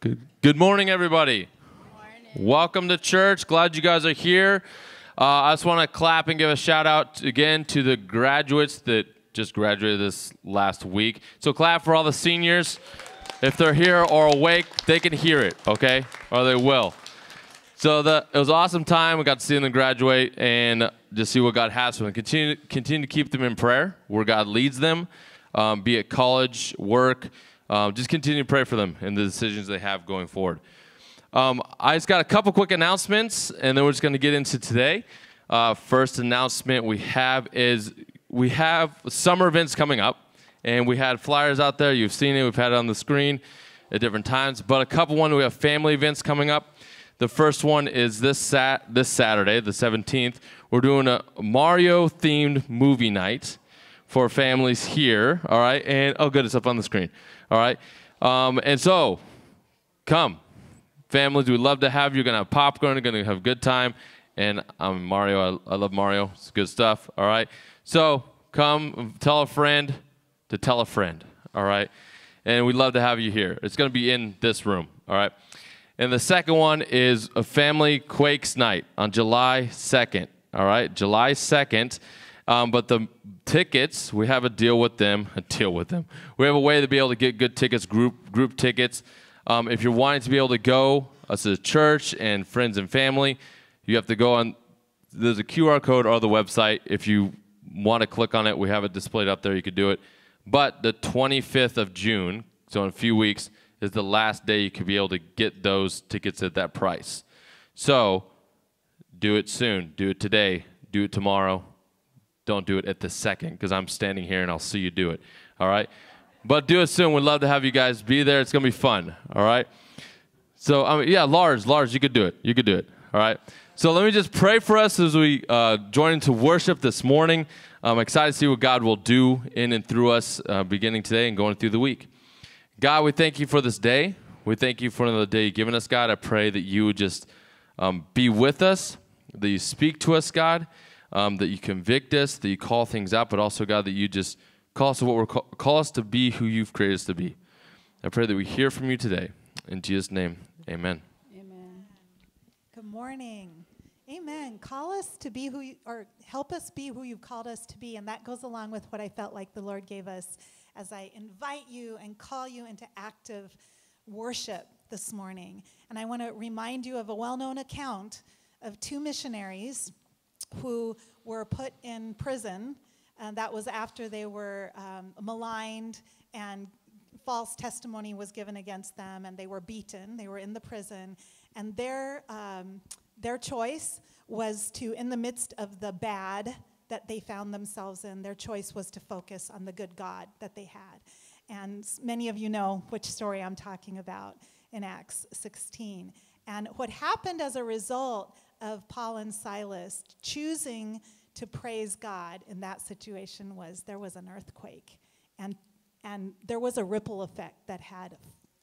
Good, good morning, everybody. Welcome to church. Glad you guys are here. Uh, I just want to clap and give a shout out again to the graduates that just graduated this last week. So clap for all the seniors. If they're here or awake, they can hear it, okay? Or they will. So the, it was an awesome time. We got to see them graduate and just see what God has for them. Continue, continue to keep them in prayer where God leads them, um, be it college, work. Um, just continue to pray for them and the decisions they have going forward. Um, I just got a couple quick announcements, and then we're just going to get into today. Uh, first announcement we have is we have summer events coming up, and we had flyers out there. You've seen it. We've had it on the screen at different times. But a couple one we have family events coming up. The first one is this sat this Saturday, the 17th. We're doing a Mario themed movie night for families here. All right, and oh, good, it's up on the screen. All right, um, and so come, families. We'd love to have you. You're gonna have popcorn. You're gonna have a good time. And I'm Mario. I, I love Mario. It's good stuff. All right, so come, tell a friend to tell a friend. All right, and we'd love to have you here. It's gonna be in this room. All right. And the second one is a family Quakes night on July 2nd. All right, July 2nd. Um, but the tickets, we have a deal with them. A deal with them. We have a way to be able to get good tickets, group group tickets. Um, if you're wanting to be able to go as a church and friends and family, you have to go on. There's a QR code or the website. If you want to click on it, we have it displayed up there. You could do it. But the 25th of June, so in a few weeks, is the last day you could be able to get those tickets at that price. So do it soon. Do it today. Do it tomorrow. Don't do it at the second because I'm standing here and I'll see you do it. All right? But do it soon. We'd love to have you guys be there. It's going to be fun. All right? So, I mean, yeah, Lars, Lars, you could do it. You could do it. All right? So let me just pray for us as we uh, join into worship this morning. I'm excited to see what God will do in and through us uh, beginning today and going through the week. God, we thank you for this day. We thank you for another day you've given us, God. I pray that you would just um, be with us, that you speak to us, God, um, that you convict us, that you call things out, but also, God, that you just call us to what we're call, call us to be who you've created us to be. I pray that we hear from you today. In Jesus' name, amen. Amen. Good morning. Amen. Call us to be who you, or help us be who you've called us to be. And that goes along with what I felt like the Lord gave us as I invite you and call you into active worship this morning. And I want to remind you of a well known account of two missionaries who were put in prison. And that was after they were um, maligned and false testimony was given against them and they were beaten. They were in the prison. And their, um, their choice was to, in the midst of the bad, that they found themselves in, their choice was to focus on the good God that they had. And many of you know which story I'm talking about in Acts 16. And what happened as a result of Paul and Silas choosing to praise God in that situation was there was an earthquake. And, and there was a ripple effect that had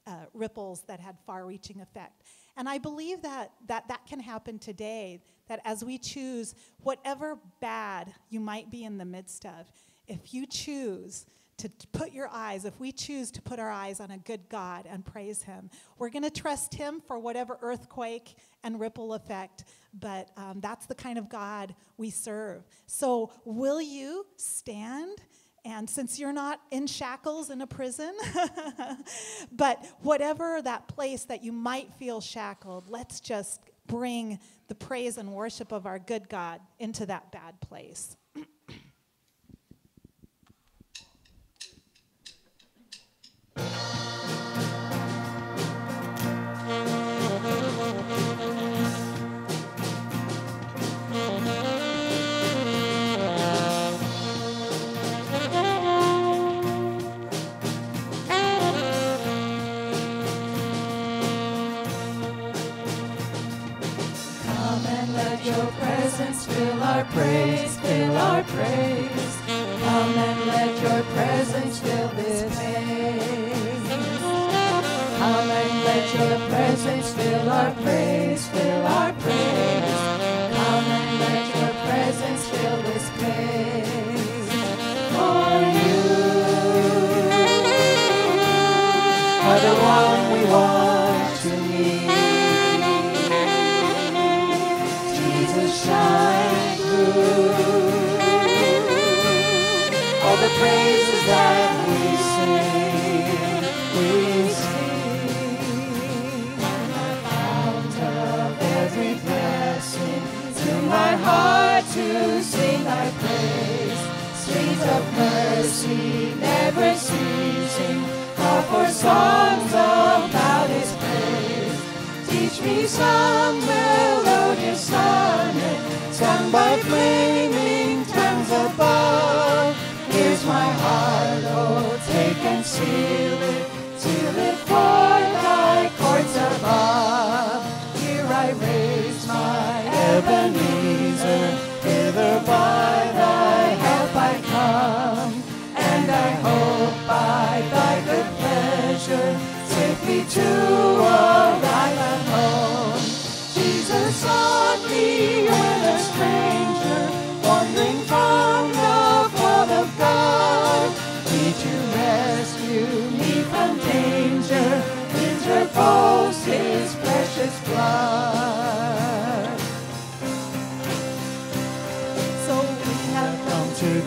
uh, ripples that had far reaching effect. And I believe that, that that can happen today, that as we choose whatever bad you might be in the midst of, if you choose to put your eyes, if we choose to put our eyes on a good God and praise Him, we're going to trust Him for whatever earthquake and ripple effect, but um, that's the kind of God we serve. So, will you stand? And since you're not in shackles in a prison, but whatever that place that you might feel shackled, let's just bring the praise and worship of our good God into that bad place. fill me some melodious sonnet, sung by flaming seal it, it for thy courts above. Here I raise my Ebenezer,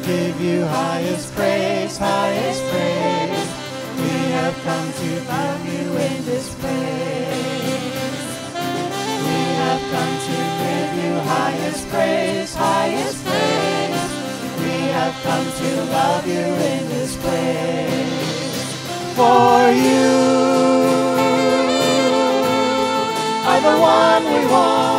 give you highest praise, highest praise. We have come to love you in this place. We have come to give you highest praise, highest praise. We have come to love you in this place. For you are the one we want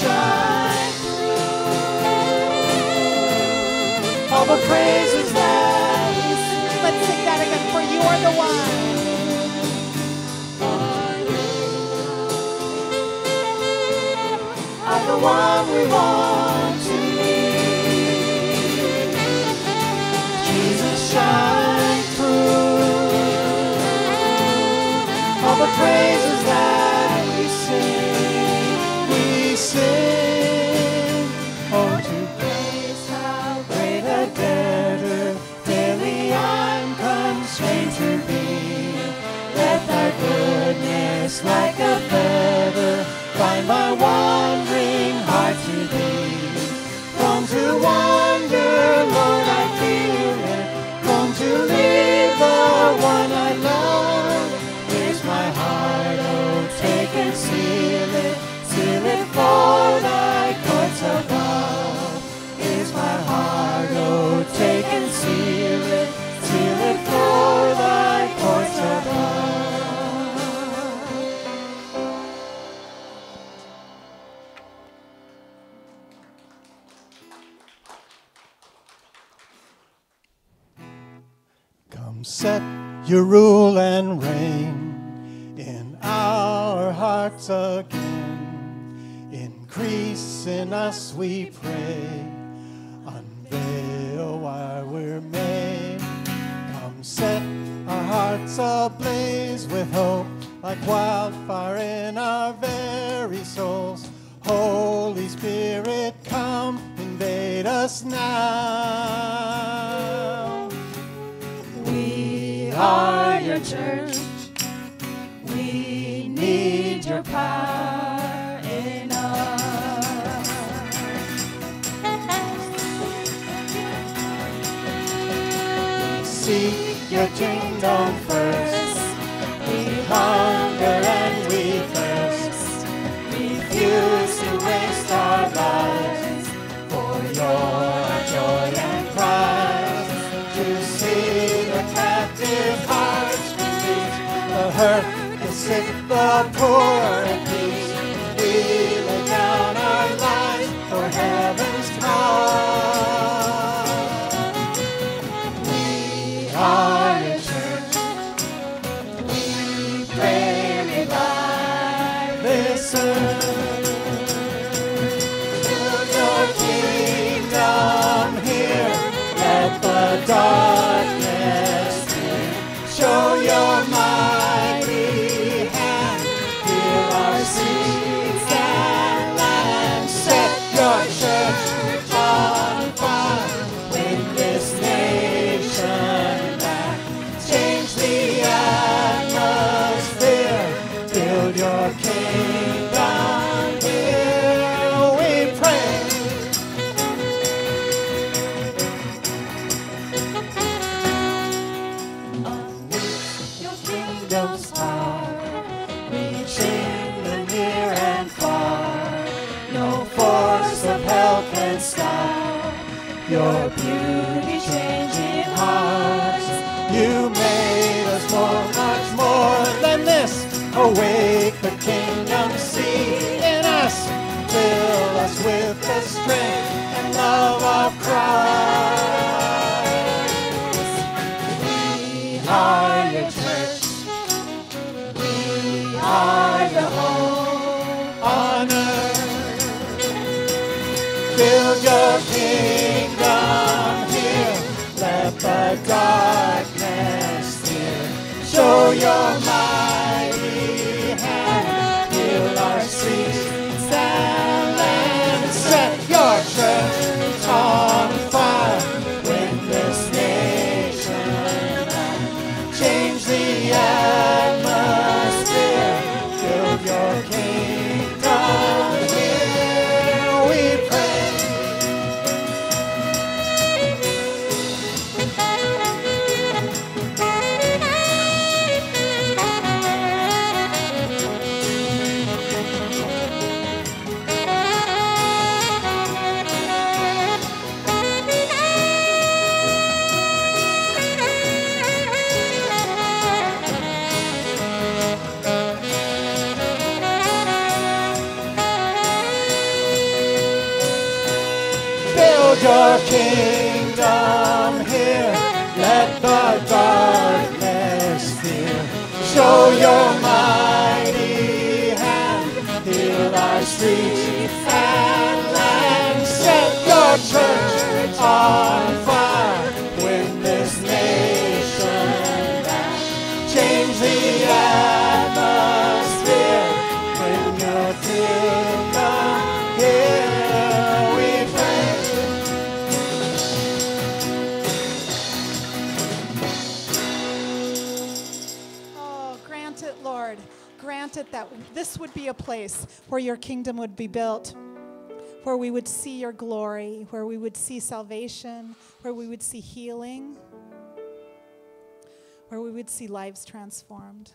shine through all the praises that sing. Let's sing that again. For you are the one. Are the one we want to. Jesus shine through all the praises like a feather find my wandering heart to thee. Prone to wander, Lord, I feel it. Prone to leave the one I love. Here's my heart, oh, take and seal it. Seal it for set your rule and reign in our hearts again. Increase in us, we pray. Unveil why we're made. Come set our hearts ablaze with hope, like wildfire in our very souls. Holy Spirit, come invade us now. Are church. We need your power in us. Seek your kingdom first. We hunger and we thirst. Refuse to waste our lives for your the poor Lord, your kingdom here. Let the darkness fear. Show your mighty hand. Heal our streets and land. Set your church on fire. it that this would be a place where your kingdom would be built, where we would see your glory, where we would see salvation, where we would see healing, where we would see lives transformed.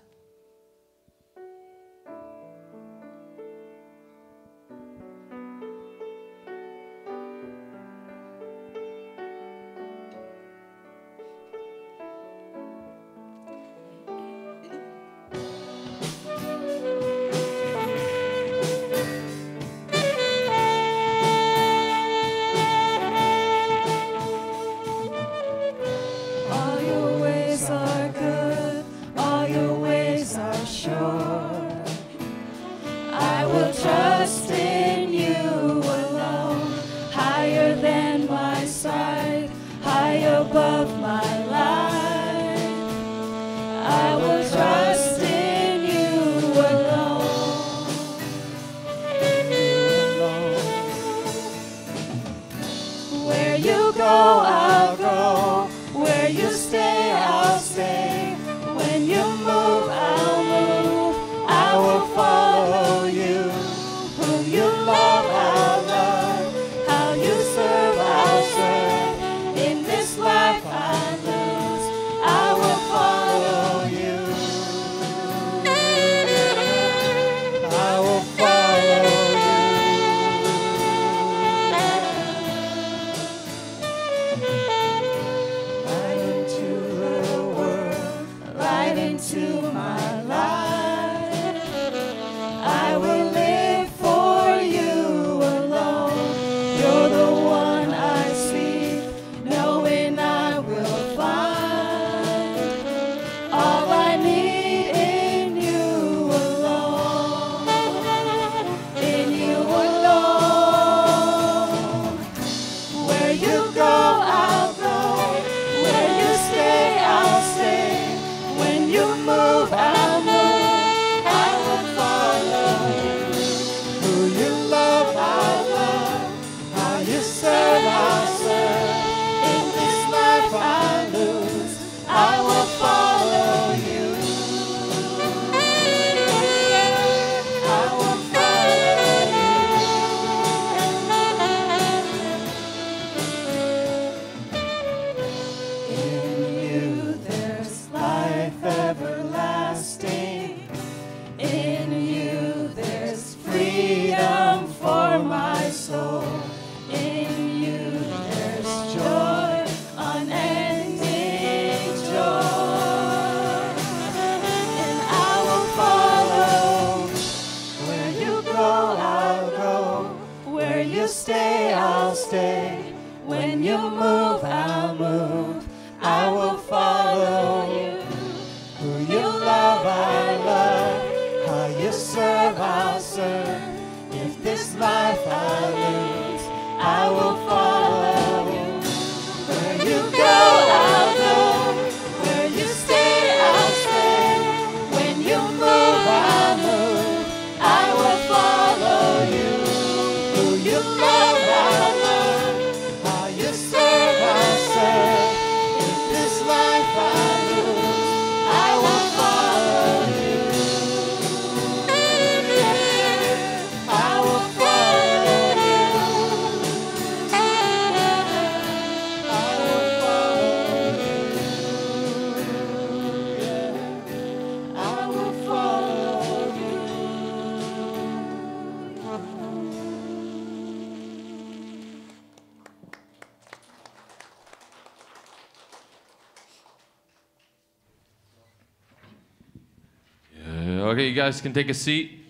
You guys can take a seat.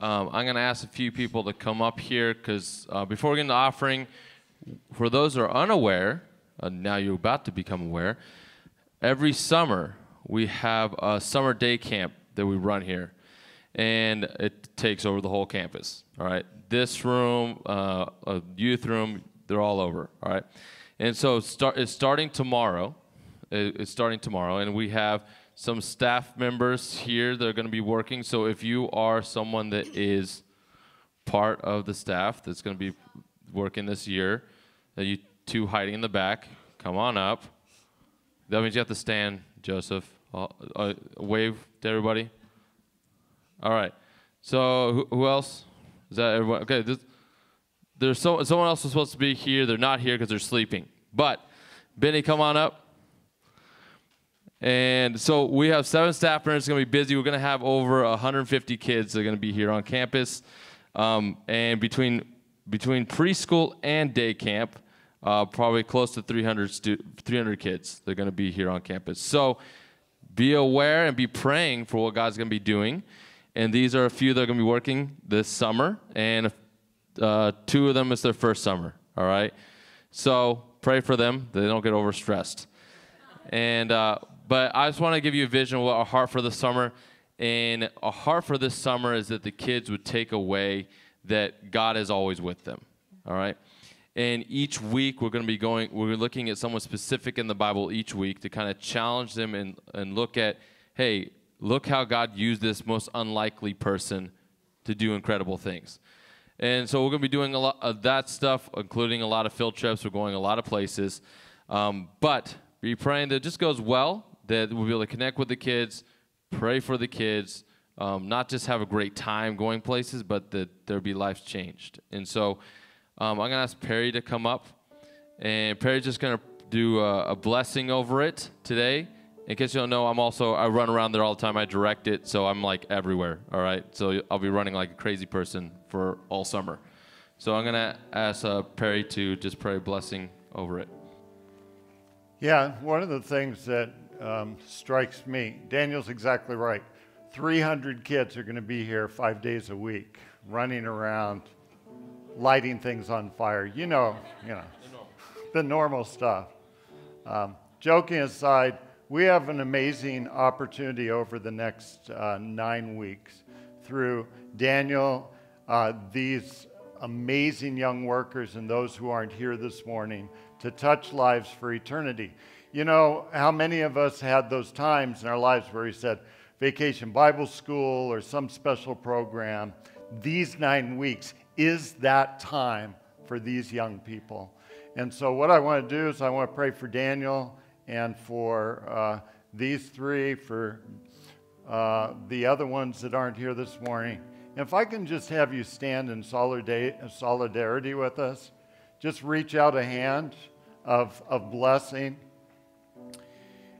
Um, I'm going to ask a few people to come up here because uh, before we get into offering, for those who are unaware, uh, now you're about to become aware, every summer we have a summer day camp that we run here, and it takes over the whole campus. All right, this room, uh, a youth room, they're all over. All right, and so start, it's starting tomorrow. It's starting tomorrow, and we have some staff members here that are going to be working. So if you are someone that is part of the staff that's going to be working this year, that you two hiding in the back, come on up. That means you have to stand, Joseph. Uh, uh, wave to everybody. All right. So who, who else? Is that everyone? Okay. This, there's so, someone else was supposed to be here. They're not here because they're sleeping. But Benny, come on up. And so we have seven staff members going to be busy. We're going to have over 150 kids that are going to be here on campus. Um, and between between preschool and day camp, uh, probably close to 300 stu- 300 kids that are going to be here on campus. So be aware and be praying for what God's going to be doing. And these are a few that are going to be working this summer, and uh, two of them is their first summer. All right, so pray for them; they don't get overstressed. And uh, but I just want to give you a vision of what our heart for the summer. And a heart for this summer is that the kids would take away that God is always with them. All right? And each week we're going to be going, we're looking at someone specific in the Bible each week to kind of challenge them and, and look at, hey, look how God used this most unlikely person to do incredible things. And so we're going to be doing a lot of that stuff, including a lot of field trips. We're going a lot of places. Um, but be praying that it just goes well that we'll be able to connect with the kids, pray for the kids, um, not just have a great time going places, but that there'll be lives changed. And so um, I'm going to ask Perry to come up. And Perry's just going to do a, a, blessing over it today. In case you don't know, I'm also, I run around there all the time. I direct it, so I'm like everywhere, all right? So I'll be running like a crazy person for all summer. So I'm going to ask uh, Perry to just pray a blessing over it. Yeah, one of the things that um, strikes me. Daniel's exactly right. 300 kids are going to be here five days a week, running around, lighting things on fire. You know, you know, the normal stuff. Um, joking aside, we have an amazing opportunity over the next uh, nine weeks through Daniel, uh, these amazing young workers, and those who aren't here this morning to touch lives for eternity. You know, how many of us had those times in our lives where he said, Vacation Bible School or some special program, these nine weeks is that time for these young people. And so, what I want to do is, I want to pray for Daniel and for uh, these three, for uh, the other ones that aren't here this morning. If I can just have you stand in solidarity with us, just reach out a hand of, of blessing.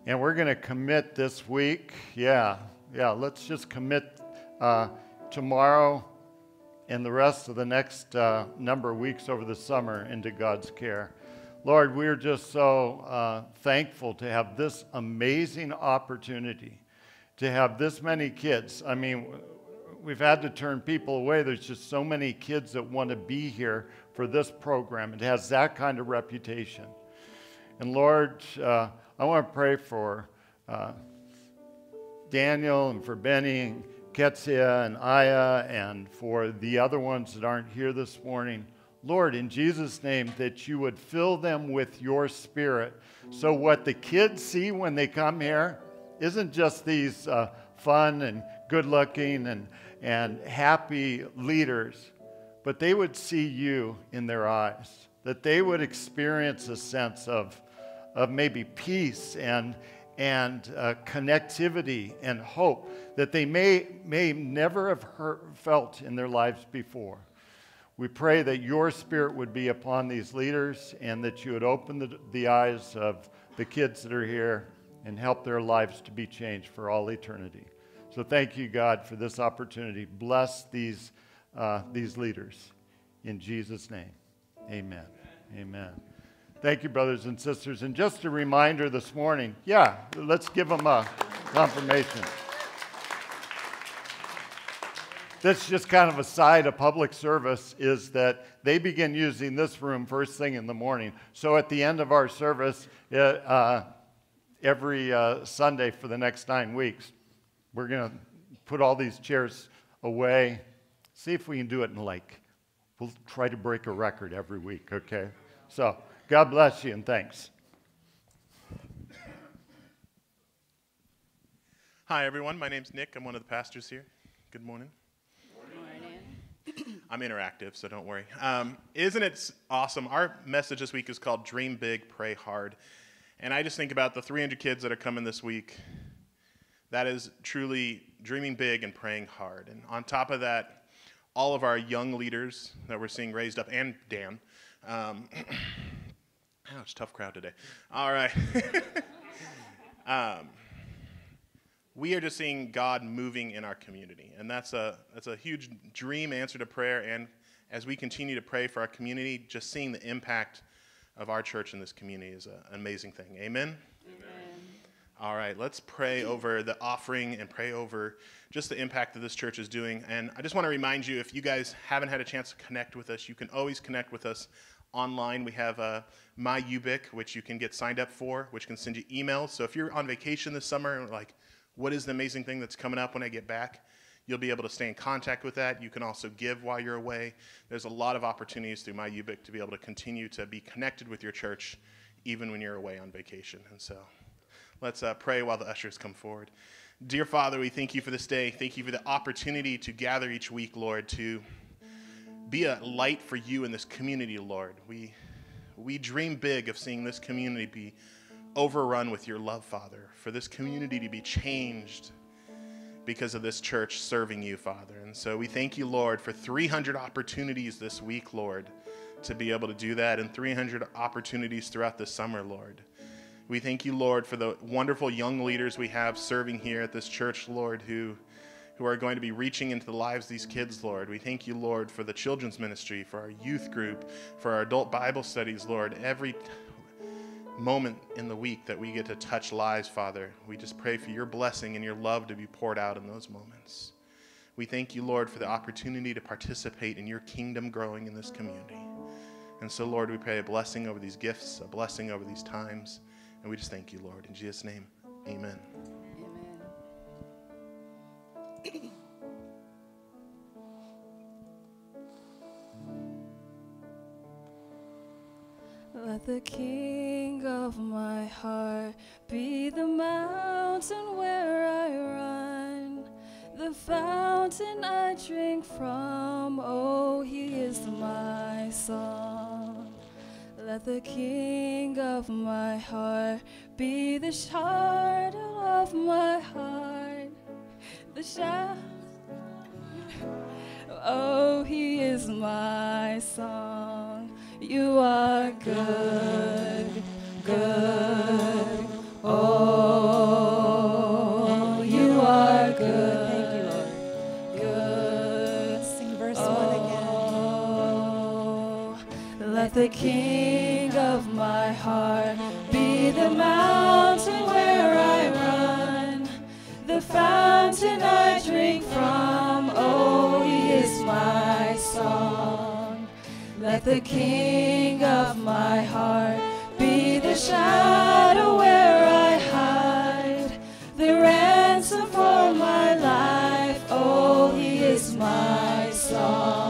And we're going to commit this week. Yeah, yeah, let's just commit uh, tomorrow and the rest of the next uh, number of weeks over the summer into God's care. Lord, we're just so uh, thankful to have this amazing opportunity to have this many kids. I mean, we've had to turn people away. There's just so many kids that want to be here for this program. It has that kind of reputation. And Lord, uh, I want to pray for uh, Daniel and for Benny and Ketsia and Aya and for the other ones that aren't here this morning. Lord, in Jesus' name, that you would fill them with your spirit. So, what the kids see when they come here isn't just these uh, fun and good looking and, and happy leaders, but they would see you in their eyes, that they would experience a sense of of maybe peace and, and uh, connectivity and hope that they may, may never have felt in their lives before. We pray that your spirit would be upon these leaders and that you would open the, the eyes of the kids that are here and help their lives to be changed for all eternity. So thank you, God, for this opportunity. Bless these, uh, these leaders. In Jesus' name, amen. Amen. Thank you, brothers and sisters. And just a reminder this morning yeah, let's give them a confirmation. that's just kind of a side of public service is that they begin using this room first thing in the morning. So at the end of our service, uh, uh, every uh, Sunday for the next nine weeks, we're going to put all these chairs away, see if we can do it in like, we'll try to break a record every week, okay? So God bless you and thanks. Hi, everyone. My name's Nick. I'm one of the pastors here. Good morning. Good morning. I'm interactive, so don't worry. Um, isn't it awesome? Our message this week is called Dream Big, Pray Hard. And I just think about the 300 kids that are coming this week. That is truly dreaming big and praying hard. And on top of that, all of our young leaders that we're seeing raised up, and Dan. Um, ouch, tough crowd today. All right. um, we are just seeing God moving in our community. And that's a, that's a huge dream answer to prayer. And as we continue to pray for our community, just seeing the impact of our church in this community is an amazing thing. Amen? Amen. All right, let's pray over the offering and pray over just the impact that this church is doing. And I just want to remind you if you guys haven't had a chance to connect with us, you can always connect with us online. We have uh, My Ubic, which you can get signed up for, which can send you emails. So if you're on vacation this summer, and like, what is the amazing thing that's coming up when I get back? You'll be able to stay in contact with that. You can also give while you're away. There's a lot of opportunities through my Ubic to be able to continue to be connected with your church even when you're away on vacation. And so let's uh, pray while the ushers come forward. Dear Father, we thank you for this day. Thank you for the opportunity to gather each week, Lord, to be a light for you in this community, Lord. We, we dream big of seeing this community be overrun with your love, Father, for this community to be changed because of this church serving you, Father. And so we thank you, Lord, for 300 opportunities this week, Lord, to be able to do that, and 300 opportunities throughout the summer, Lord. We thank you, Lord, for the wonderful young leaders we have serving here at this church, Lord, who, who are going to be reaching into the lives of these kids, Lord. We thank you, Lord, for the children's ministry, for our youth group, for our adult Bible studies, Lord. Every moment in the week that we get to touch lives, Father, we just pray for your blessing and your love to be poured out in those moments. We thank you, Lord, for the opportunity to participate in your kingdom growing in this community. And so, Lord, we pray a blessing over these gifts, a blessing over these times. And we just thank you, Lord. In Jesus' name, amen. Let the king of my heart be the mountain where I run, the fountain I drink from. Oh, he is my song. Let the king of my heart be the shadow of my heart, shadow. Oh, he is my song. You are good, good. Oh, you are good. Thank you, Lord. Good. Sing verse one again. Oh, let the king of my heart be the mountain The king of my heart be the shadow where I hide, the ransom for my life. Oh, he is my song.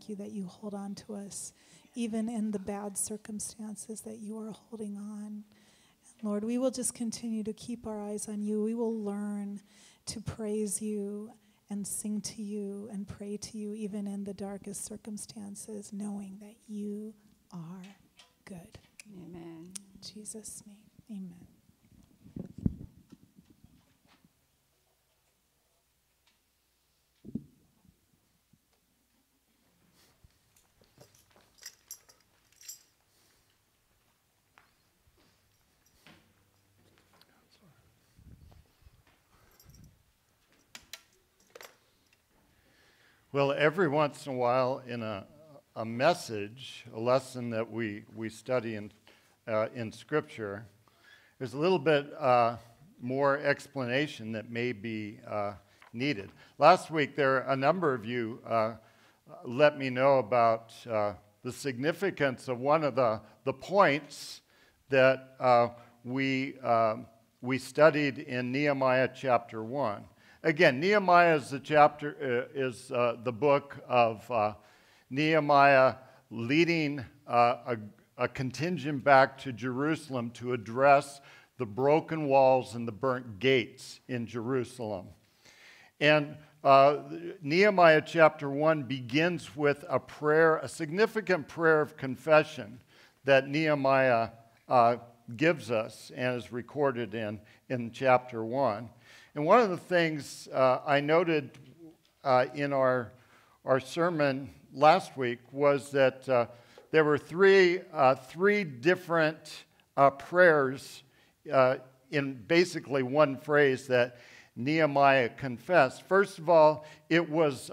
Thank you that you hold on to us, even in the bad circumstances, that you are holding on. Lord, we will just continue to keep our eyes on you. We will learn to praise you and sing to you and pray to you, even in the darkest circumstances, knowing that you are good. Amen. In Jesus' name, amen. Well, every once in a while, in a, a message, a lesson that we, we study in, uh, in Scripture, there's a little bit uh, more explanation that may be uh, needed. Last week, there a number of you uh, let me know about uh, the significance of one of the, the points that uh, we, um, we studied in Nehemiah chapter 1. Again, Nehemiah is the chapter uh, is uh, the book of uh, Nehemiah leading uh, a, a contingent back to Jerusalem to address the broken walls and the burnt gates in Jerusalem. And uh, Nehemiah chapter 1 begins with a prayer, a significant prayer of confession that Nehemiah uh, gives us and is recorded in, in chapter 1. And one of the things uh, I noted uh, in our, our sermon last week was that uh, there were three, uh, three different uh, prayers uh, in basically one phrase that Nehemiah confessed. First of all, it was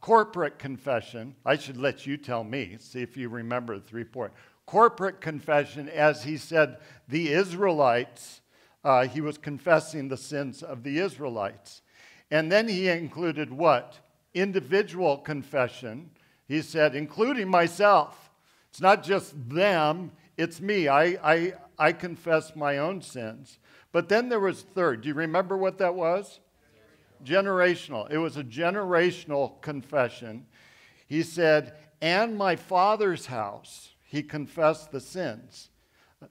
corporate confession. I should let you tell me, see if you remember the three points. Corporate confession, as he said, the Israelites uh, he was confessing the sins of the Israelites. And then he included what? Individual confession. He said, including myself. It's not just them, it's me. I, I, I confess my own sins. But then there was third. Do you remember what that was? Generational. It was a generational confession. He said, and my father's house, he confessed the sins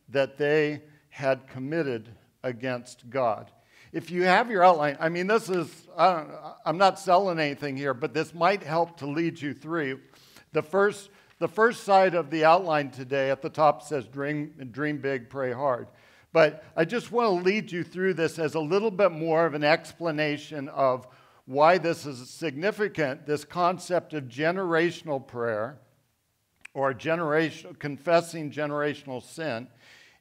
that they had committed against God. If you have your outline, I mean, this is, I'm not selling anything here, but this might help to lead you through. The first, the first side of the outline today at the top says dream, dream big, pray hard. But I just want to lead you through this as a little bit more of an explanation of why this is significant this concept of generational prayer or generation, confessing generational sin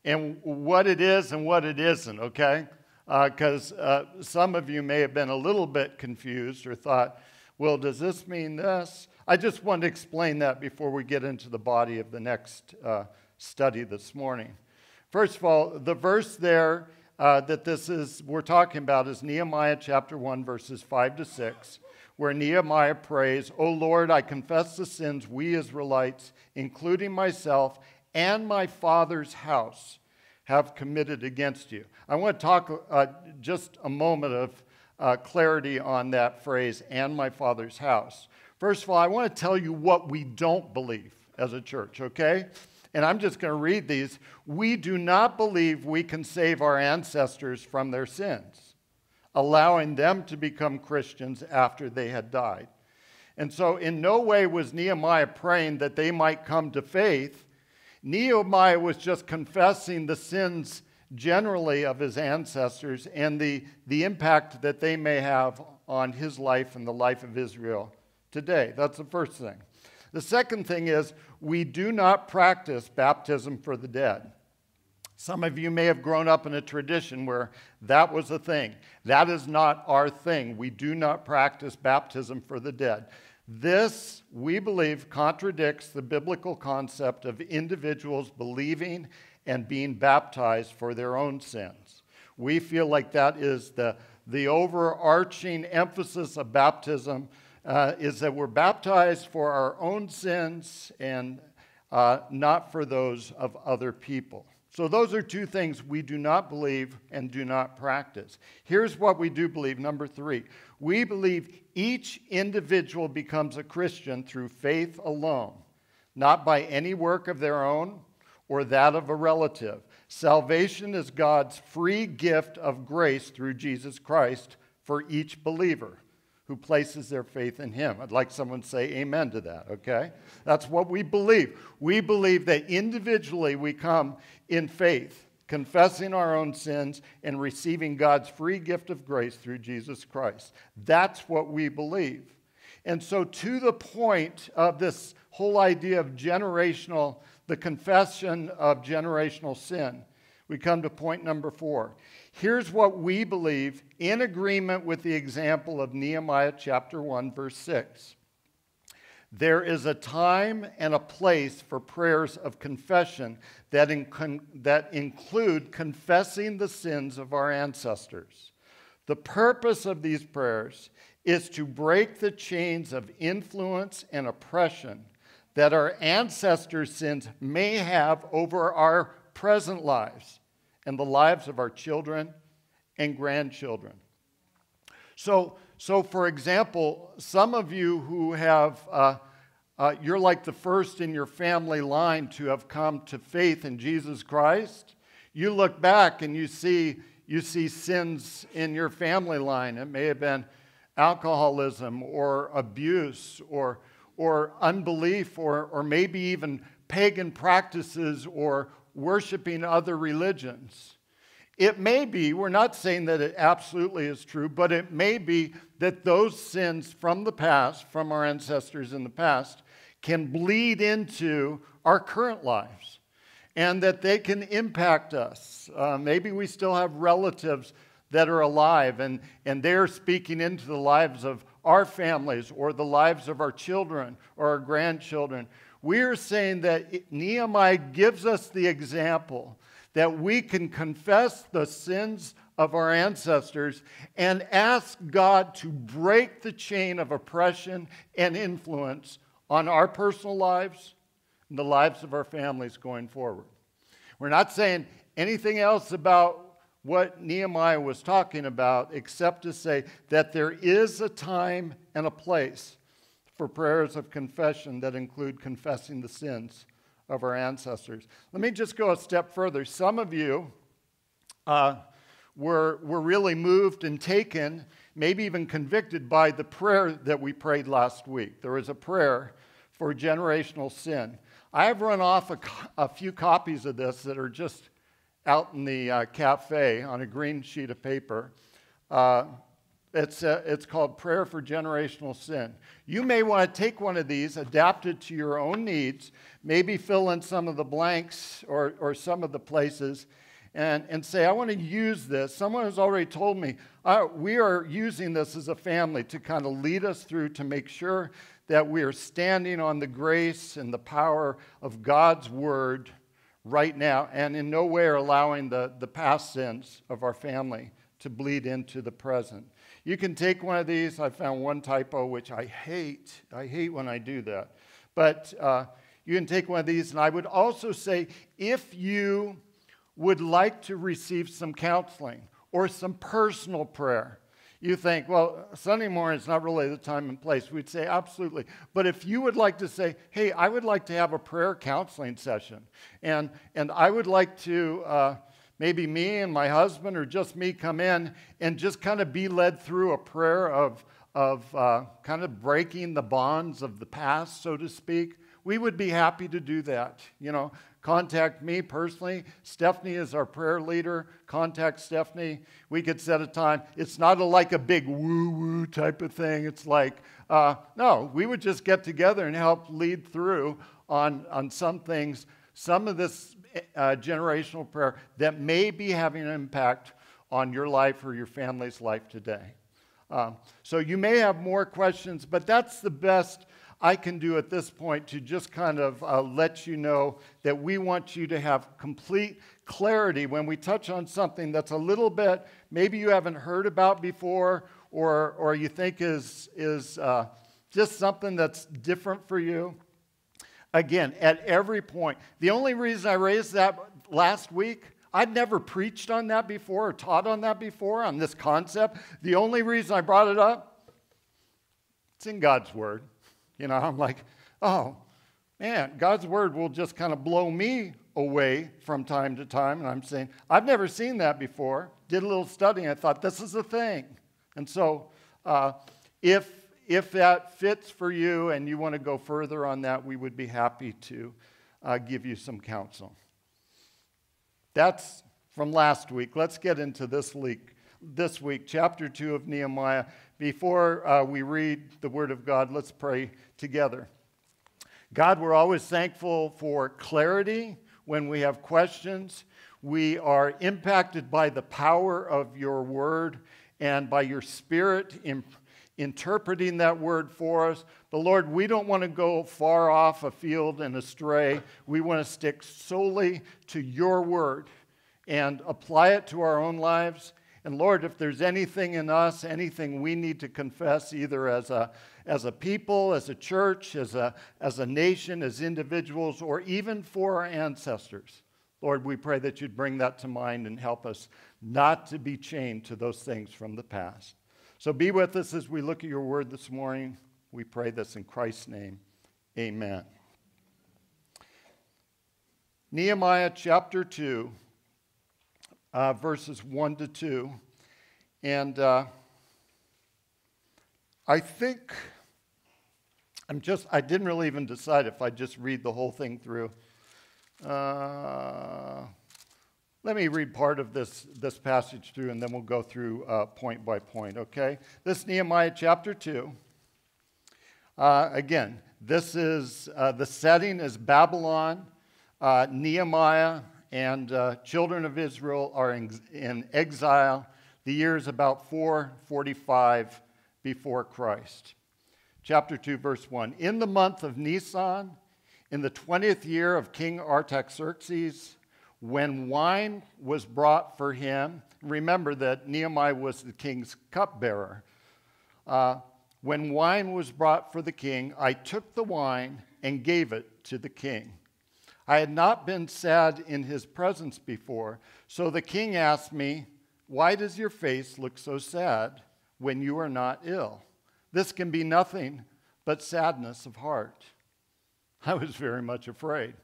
and what it is and what it isn't, okay? Because uh, uh, some of you may have been a little bit confused or thought, well, does this mean this? I just want to explain that before we get into the body of the next uh, study this morning. First of all, the verse there uh, that this is we're talking about is Nehemiah chapter 1 verses 5 to 6 where Nehemiah prays, "O Lord, I confess the sins we Israelites, including myself and my father's house have committed against you. I want to talk uh, just a moment of uh, clarity on that phrase, and my father's house. First of all, I want to tell you what we don't believe as a church, okay? And I'm just going to read these. We do not believe we can save our ancestors from their sins, allowing them to become Christians after they had died. And so, in no way was Nehemiah praying that they might come to faith Nehemiah was just confessing the sins generally of his ancestors and the, the impact that they may have on his life and the life of Israel today. That's the first thing. The second thing is we do not practice baptism for the dead. Some of you may have grown up in a tradition where that was a thing. That is not our thing. We do not practice baptism for the dead. This, we believe, contradicts the biblical concept of individuals believing and being baptized for their own sins. We feel like that is the, the overarching emphasis of baptism uh, is that we're baptized for our own sins and uh, not for those of other people. So, those are two things we do not believe and do not practice. Here's what we do believe number three we believe each individual becomes a Christian through faith alone, not by any work of their own or that of a relative. Salvation is God's free gift of grace through Jesus Christ for each believer who places their faith in him. I'd like someone to say amen to that, okay? That's what we believe. We believe that individually we come in faith, confessing our own sins and receiving God's free gift of grace through Jesus Christ. That's what we believe. And so, to the point of this whole idea of generational, the confession of generational sin, we come to point number four. Here's what we believe in agreement with the example of Nehemiah chapter 1, verse 6. There is a time and a place for prayers of confession that, in, that include confessing the sins of our ancestors. The purpose of these prayers is to break the chains of influence and oppression that our ancestors' sins may have over our present lives and the lives of our children and grandchildren. So, so for example, some of you who have, uh, uh, you're like the first in your family line to have come to faith in Jesus Christ. You look back and you see, you see sins in your family line. It may have been alcoholism or abuse or, or unbelief or, or maybe even pagan practices or, worshiping other religions. It may be, we're not saying that it absolutely is true, but it may be that those sins from the past, from our ancestors in the past, can bleed into our current lives and that they can impact us. Uh, maybe we still have relatives that are alive and, and they're speaking into the lives of our families or the lives of our children or our grandchildren. We're saying that Nehemiah gives us the example that we can confess the sins of our ancestors and ask God to break the chain of oppression and influence on our personal lives and the lives of our families going forward. We're not saying anything else about what Nehemiah was talking about except to say that there is a time and a place for prayers of confession that include confessing the sins of our ancestors. Let me just go a step further. Some of you uh, were, were really moved and taken, maybe even convicted by the prayer that we prayed last week. There was a prayer for generational sin. I have run off a, a few copies of this that are just out in the uh, cafe on a green sheet of paper. Uh, it's, uh, it's called Prayer for Generational Sin. You may want to take one of these, adapt it to your own needs, maybe fill in some of the blanks or, or some of the places, and, and say, I want to use this. Someone has already told me uh, we are using this as a family to kind of lead us through to make sure that we are standing on the grace and the power of God's Word right now, and in no way are allowing the, the past sins of our family to bleed into the present. You can take one of these. I found one typo, which I hate. I hate when I do that. But uh, you can take one of these. And I would also say if you would like to receive some counseling or some personal prayer, you think, well, Sunday morning is not really the time and place. We'd say, absolutely. But if you would like to say, hey, I would like to have a prayer counseling session, and, and I would like to. Uh, maybe me and my husband or just me come in and just kind of be led through a prayer of, of uh, kind of breaking the bonds of the past, so to speak, we would be happy to do that. You know, contact me personally. Stephanie is our prayer leader. Contact Stephanie. We could set a time. It's not a, like a big woo woo type of thing. It's like, uh, no, we would just get together and help lead through on, on some things. Some of this uh, generational prayer that may be having an impact on your life or your family's life today. Um, so you may have more questions, but that's the best I can do at this point to just kind of uh, let you know that we want you to have complete clarity when we touch on something that's a little bit maybe you haven't heard about before or, or you think is, is uh, just something that's different for you? Again, at every point. The only reason I raised that last week, I'd never preached on that before or taught on that before, on this concept. The only reason I brought it up, it's in God's Word. You know, I'm like, oh, man, God's Word will just kind of blow me away from time to time. And I'm saying, I've never seen that before. Did a little studying. I thought, this is a thing. And so, uh, if, if that fits for you and you want to go further on that, we would be happy to uh, give you some counsel. That's from last week. Let's get into this week. This week, chapter 2 of Nehemiah. Before uh, we read the Word of God, let's pray together. God, we're always thankful for clarity when we have questions. We are impacted by the power of your Word and by your Spirit in interpreting that word for us. But Lord, we don't want to go far off a field and astray. We want to stick solely to your word and apply it to our own lives. And Lord, if there's anything in us, anything we need to confess, either as a, as a people, as a church, as a, as a nation, as individuals, or even for our ancestors, Lord, we pray that you'd bring that to mind and help us not to be chained to those things from the past. So be with us as we look at your word this morning. We pray this in Christ's name. Amen. Nehemiah chapter 2, uh, verses 1 to 2. And uh, I think I'm just, I didn't really even decide if I'd just read the whole thing through. Uh, let me read part of this, this passage through, and then we'll go through uh, point by point, okay? This Nehemiah chapter 2. Uh, again, this is uh, the setting is Babylon. Uh, Nehemiah and uh, children of Israel are in, in exile. The year is about 445 before Christ. Chapter 2, verse 1. In the month of Nisan, in the 20th year of King Artaxerxes, when wine was brought for him, remember that Nehemiah was the king's cupbearer. Uh, when wine was brought for the king, I took the wine and gave it to the king. I had not been sad in his presence before, so the king asked me, Why does your face look so sad when you are not ill? This can be nothing but sadness of heart. I was very much afraid.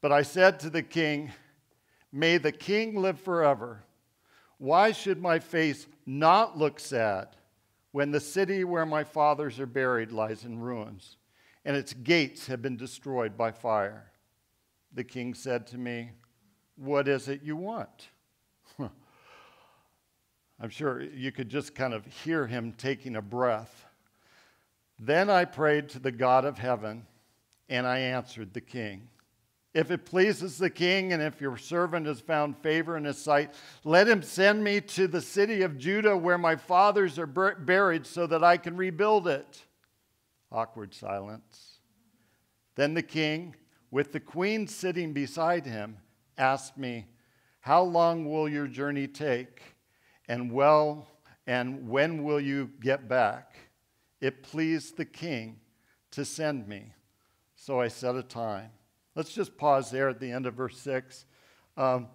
But I said to the king, May the king live forever. Why should my face not look sad when the city where my fathers are buried lies in ruins and its gates have been destroyed by fire? The king said to me, What is it you want? I'm sure you could just kind of hear him taking a breath. Then I prayed to the God of heaven, and I answered the king. If it pleases the king, and if your servant has found favor in his sight, let him send me to the city of Judah where my fathers are buried so that I can rebuild it. Awkward silence. Then the king, with the queen sitting beside him, asked me, How long will your journey take? And well, and when will you get back? It pleased the king to send me. So I set a time. Let's just pause there at the end of verse 6. Um,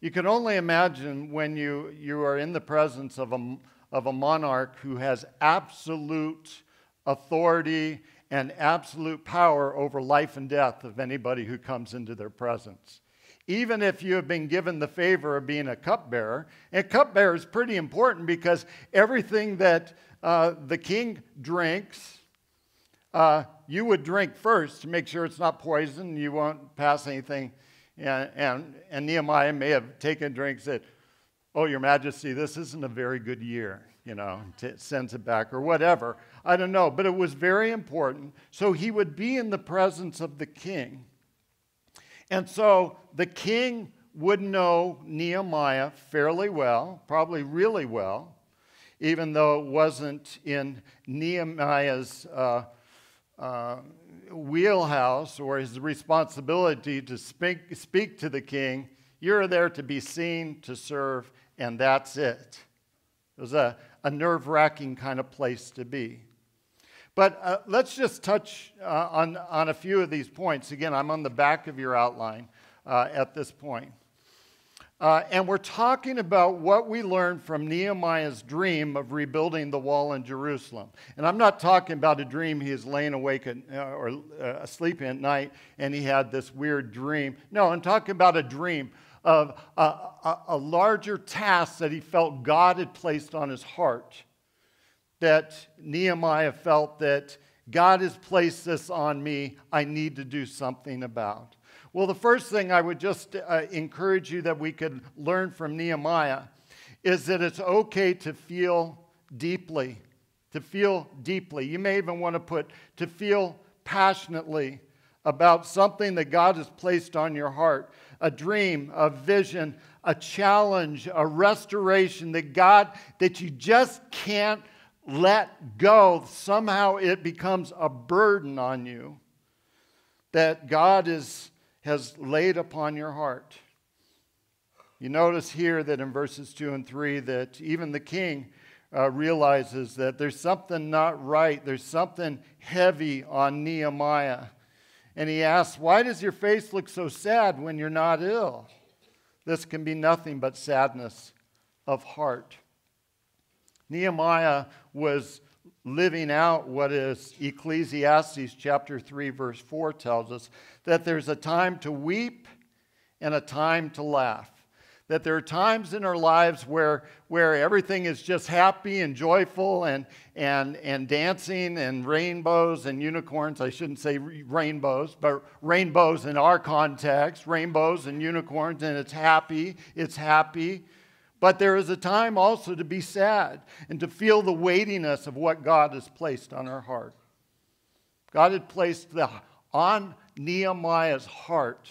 you can only imagine when you, you are in the presence of a, of a monarch who has absolute authority and absolute power over life and death of anybody who comes into their presence. Even if you have been given the favor of being a cupbearer, and cupbearer is pretty important because everything that uh, the king drinks uh, you would drink first to make sure it's not poison, you won't pass anything. And, and, and Nehemiah may have taken a drink and said, Oh, Your Majesty, this isn't a very good year, you know, sends it back or whatever. I don't know, but it was very important. So he would be in the presence of the king. And so the king would know Nehemiah fairly well, probably really well, even though it wasn't in Nehemiah's. Uh, uh, wheelhouse or his responsibility to speak, speak to the king. You're there to be seen, to serve, and that's it. It was a, a nerve wracking kind of place to be. But uh, let's just touch uh, on, on a few of these points. Again, I'm on the back of your outline uh, at this point. Uh, and we're talking about what we learned from Nehemiah's dream of rebuilding the wall in Jerusalem. And I'm not talking about a dream he is laying awake at, uh, or uh, asleep at night and he had this weird dream. No, I'm talking about a dream of a, a, a larger task that he felt God had placed on his heart. That Nehemiah felt that God has placed this on me, I need to do something about. Well, the first thing I would just uh, encourage you that we could learn from Nehemiah is that it's okay to feel deeply. To feel deeply. You may even want to put to feel passionately about something that God has placed on your heart a dream, a vision, a challenge, a restoration that God, that you just can't let go. Somehow it becomes a burden on you. That God is has laid upon your heart. You notice here that in verses 2 and 3 that even the king uh, realizes that there's something not right, there's something heavy on Nehemiah. And he asks, Why does your face look so sad when you're not ill? This can be nothing but sadness of heart. Nehemiah was living out what is Ecclesiastes chapter 3 verse 4 tells us that there's a time to weep and a time to laugh. That there are times in our lives where, where everything is just happy and joyful and, and, and dancing and rainbows and unicorns. I shouldn't say rainbows, but rainbows in our context, rainbows and unicorns, and it's happy, it's happy. But there is a time also to be sad and to feel the weightiness of what God has placed on our heart. God had placed the, on Nehemiah's heart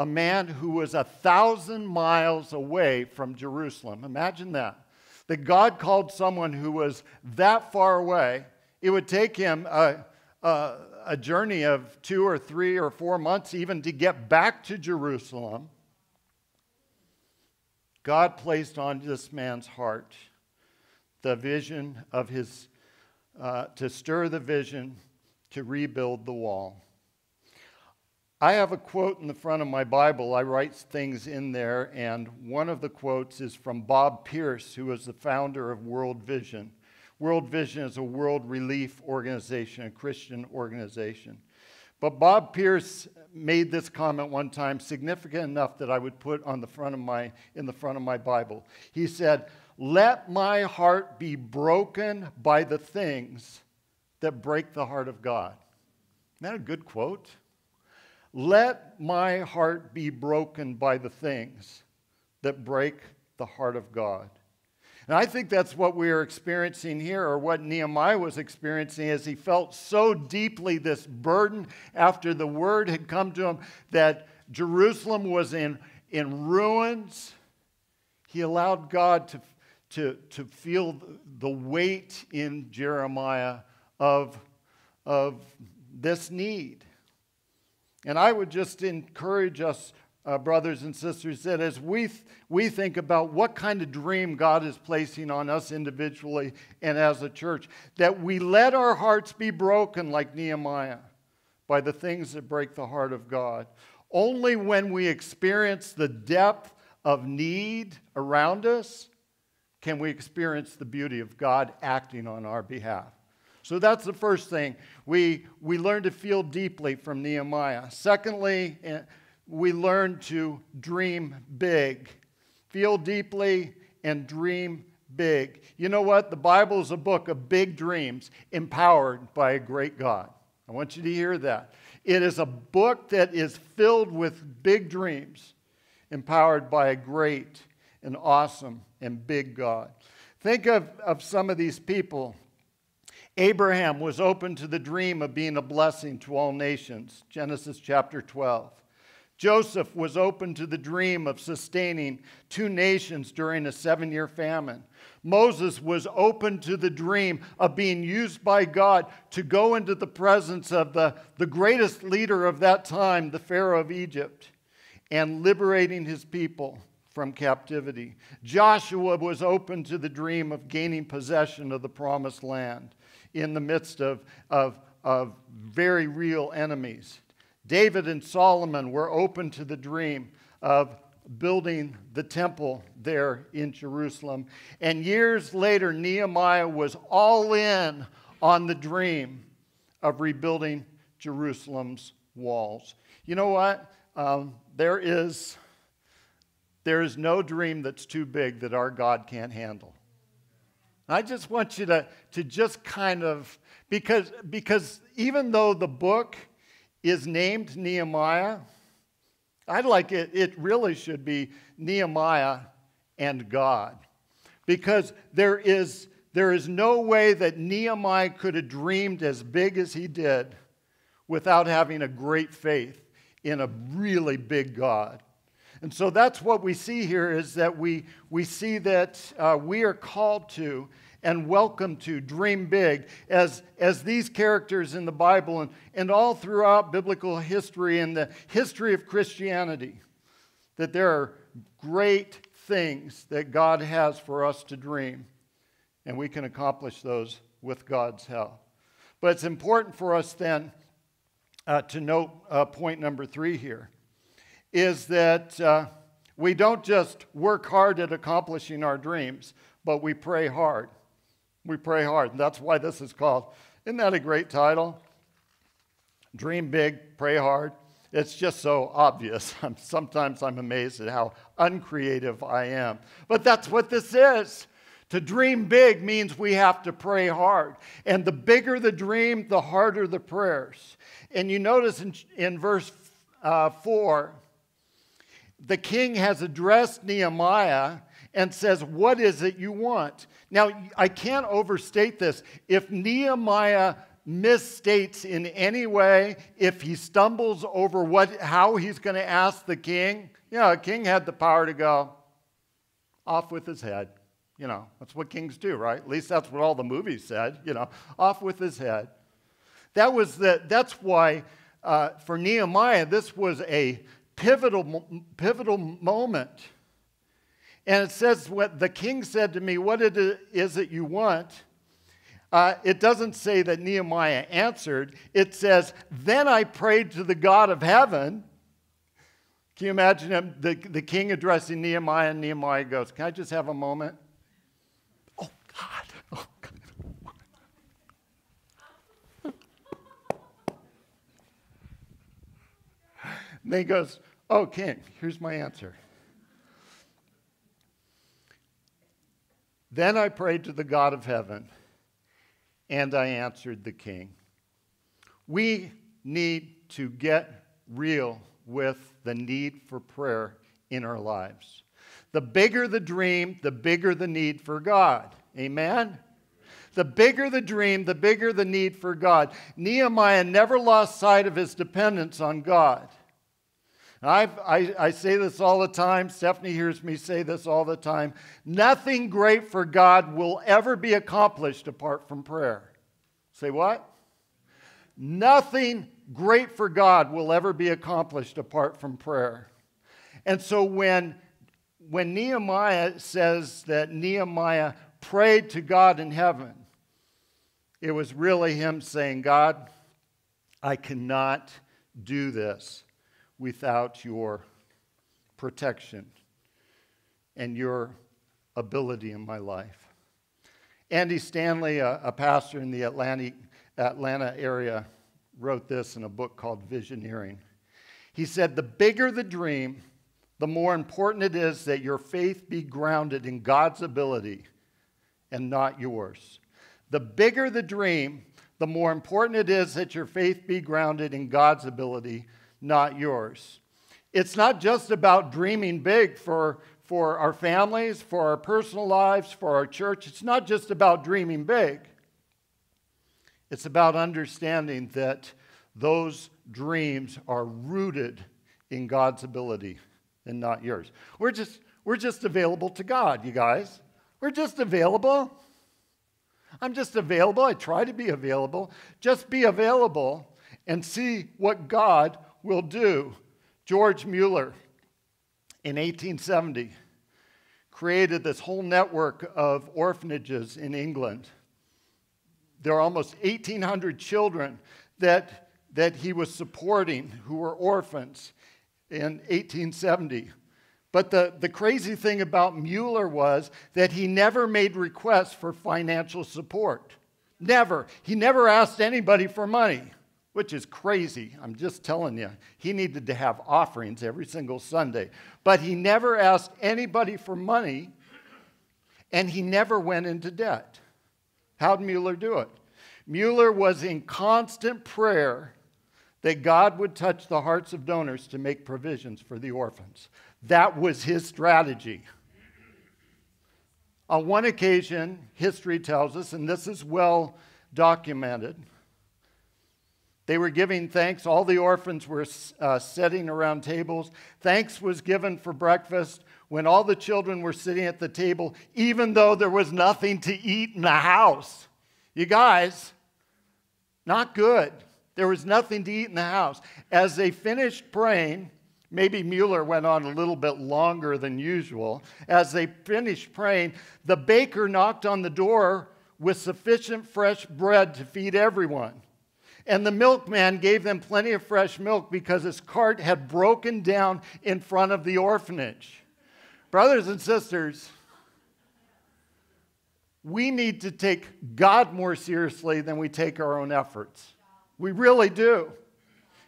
a man who was a thousand miles away from Jerusalem. Imagine that. That God called someone who was that far away. It would take him a, a, a journey of two or three or four months even to get back to Jerusalem. God placed on this man's heart the vision of his, uh, to stir the vision to rebuild the wall. I have a quote in the front of my Bible. I write things in there, and one of the quotes is from Bob Pierce, who is the founder of World Vision. World Vision is a world relief organization, a Christian organization. But Bob Pierce made this comment one time significant enough that I would put on the front of my in the front of my Bible. He said, "Let my heart be broken by the things that break the heart of God." Isn't that a good quote? Let my heart be broken by the things that break the heart of God. And I think that's what we are experiencing here, or what Nehemiah was experiencing as he felt so deeply this burden after the word had come to him that Jerusalem was in, in ruins. He allowed God to, to, to feel the weight in Jeremiah of, of this need. And I would just encourage us uh, brothers and sisters, that as we, th- we think about what kind of dream God is placing on us individually and as a church, that we let our hearts be broken like Nehemiah by the things that break the heart of God. Only when we experience the depth of need around us can we experience the beauty of God acting on our behalf. So that's the first thing. We, we learn to feel deeply from Nehemiah. Secondly, we learn to dream big, feel deeply, and dream big. You know what? The Bible is a book of big dreams empowered by a great God. I want you to hear that. It is a book that is filled with big dreams, empowered by a great and awesome and big God. Think of, of some of these people. Abraham was open to the dream of being a blessing to all nations, Genesis chapter 12. Joseph was open to the dream of sustaining two nations during a seven year famine. Moses was open to the dream of being used by God to go into the presence of the, the greatest leader of that time, the Pharaoh of Egypt, and liberating his people from captivity. Joshua was open to the dream of gaining possession of the promised land. in the midst of, of, of very real enemies. David and Solomon were open to the dream of building the temple there in Jerusalem. And years later, Nehemiah was all in on the dream of rebuilding Jerusalem's walls. You know what? Um, there is there is no dream that's too big that our God can't handle. I just want you to, to just kind of, because, because even though the book is named Nehemiah, I'd like it, it really should be Nehemiah and God. Because there is, there is no way that Nehemiah could have dreamed as big as he did without having a great faith in a really big God. And so that's what we see here is that we, we see that uh, we are called to and welcome to dream big as, as these characters in the Bible and, and all throughout biblical history and the history of Christianity, that there are great things that God has for us to dream, and we can accomplish those with God's help. But it's important for us then uh, to note uh, point number three here is that uh, we don't just work hard at accomplishing our dreams, but we pray hard. We pray hard. And that's why this is called. Isn't that a great title? Dream big, pray hard. It's just so obvious. I'm, sometimes I'm amazed at how uncreative I am. But that's what this is. To dream big means we have to pray hard. And the bigger the dream, the harder the prayers. And you notice in, in verse uh, 4, the king has addressed Nehemiah and says, What is it you want? Now, I can't overstate this. If Nehemiah misstates in any way, if he stumbles over what, how he's going to ask the king, you know, a king had the power to go off with his head. You know, that's what kings do, right? At least that's what all the movies said, you know, off with his head. That was the, that's why uh, for Nehemiah, this was a pivotal, pivotal moment. And it says, what the king said to me, What is it you want? Uh, it doesn't say that Nehemiah answered. It says, Then I prayed to the God of heaven. Can you imagine him, the, the king addressing Nehemiah, and Nehemiah goes, Can I just have a moment? Oh, God. Oh, God. and then he goes, Oh, king, here's my answer. Then I prayed to the God of heaven, and I answered the king. We need to get real with the need for prayer in our lives. The bigger the dream, the bigger the need for God. Amen? The bigger the dream, the bigger the need for God. Nehemiah never lost sight of his dependence on God. I, I say this all the time. Stephanie hears me say this all the time. Nothing great for God will ever be accomplished apart from prayer. Say what? Nothing great for God will ever be accomplished apart from prayer. And so when, when Nehemiah says that Nehemiah prayed to God in heaven, it was really him saying, God, I cannot do this without your protection and your ability in my life. Andy Stanley, a, a pastor in the Atlantic, Atlanta area, wrote this in a book called Visioneering. He said, The bigger the dream, the more important it is that your faith be grounded in God's ability and not yours. The bigger the dream, the more important it is that your faith be grounded in God's ability not yours. It's not just about dreaming big for, for our families, for our personal lives, for our church. It's not just about dreaming big. It's about understanding that those dreams are rooted in God's ability and not yours. We're just, we're just available to God, you guys. We're just available. I'm just available. I try to be available. Just be available and see what God will do. George Mueller in 1870 created this whole network of orphanages in England. there are almost 1,800 children that, that he was supporting who were orphans in 1870. But the, the crazy thing about Mueller was that he never made requests for financial support. Never. He never asked anybody for money, which is crazy. I'm just telling you. He needed to have offerings every single Sunday. But he never asked anybody for money, and he never went into debt. How'd Mueller do it? Mueller was in constant prayer that God would touch the hearts of donors to make provisions for the orphans. That was his strategy. On one occasion, history tells us, and this is well documented, they were giving thanks. All the orphans were uh, sitting around tables. Thanks was given for breakfast when all the children were sitting at the table, even though there was nothing to eat in the house. You guys, not good. There was nothing to eat in the house. As they finished praying, maybe Mueller went on a little bit longer than usual. As they finished praying, the baker knocked on the door with sufficient fresh bread to feed everyone. And the milkman gave them plenty of fresh milk because his cart had broken down in front of the orphanage. Brothers and sisters, we need to take God more seriously than we take our own efforts. We really do.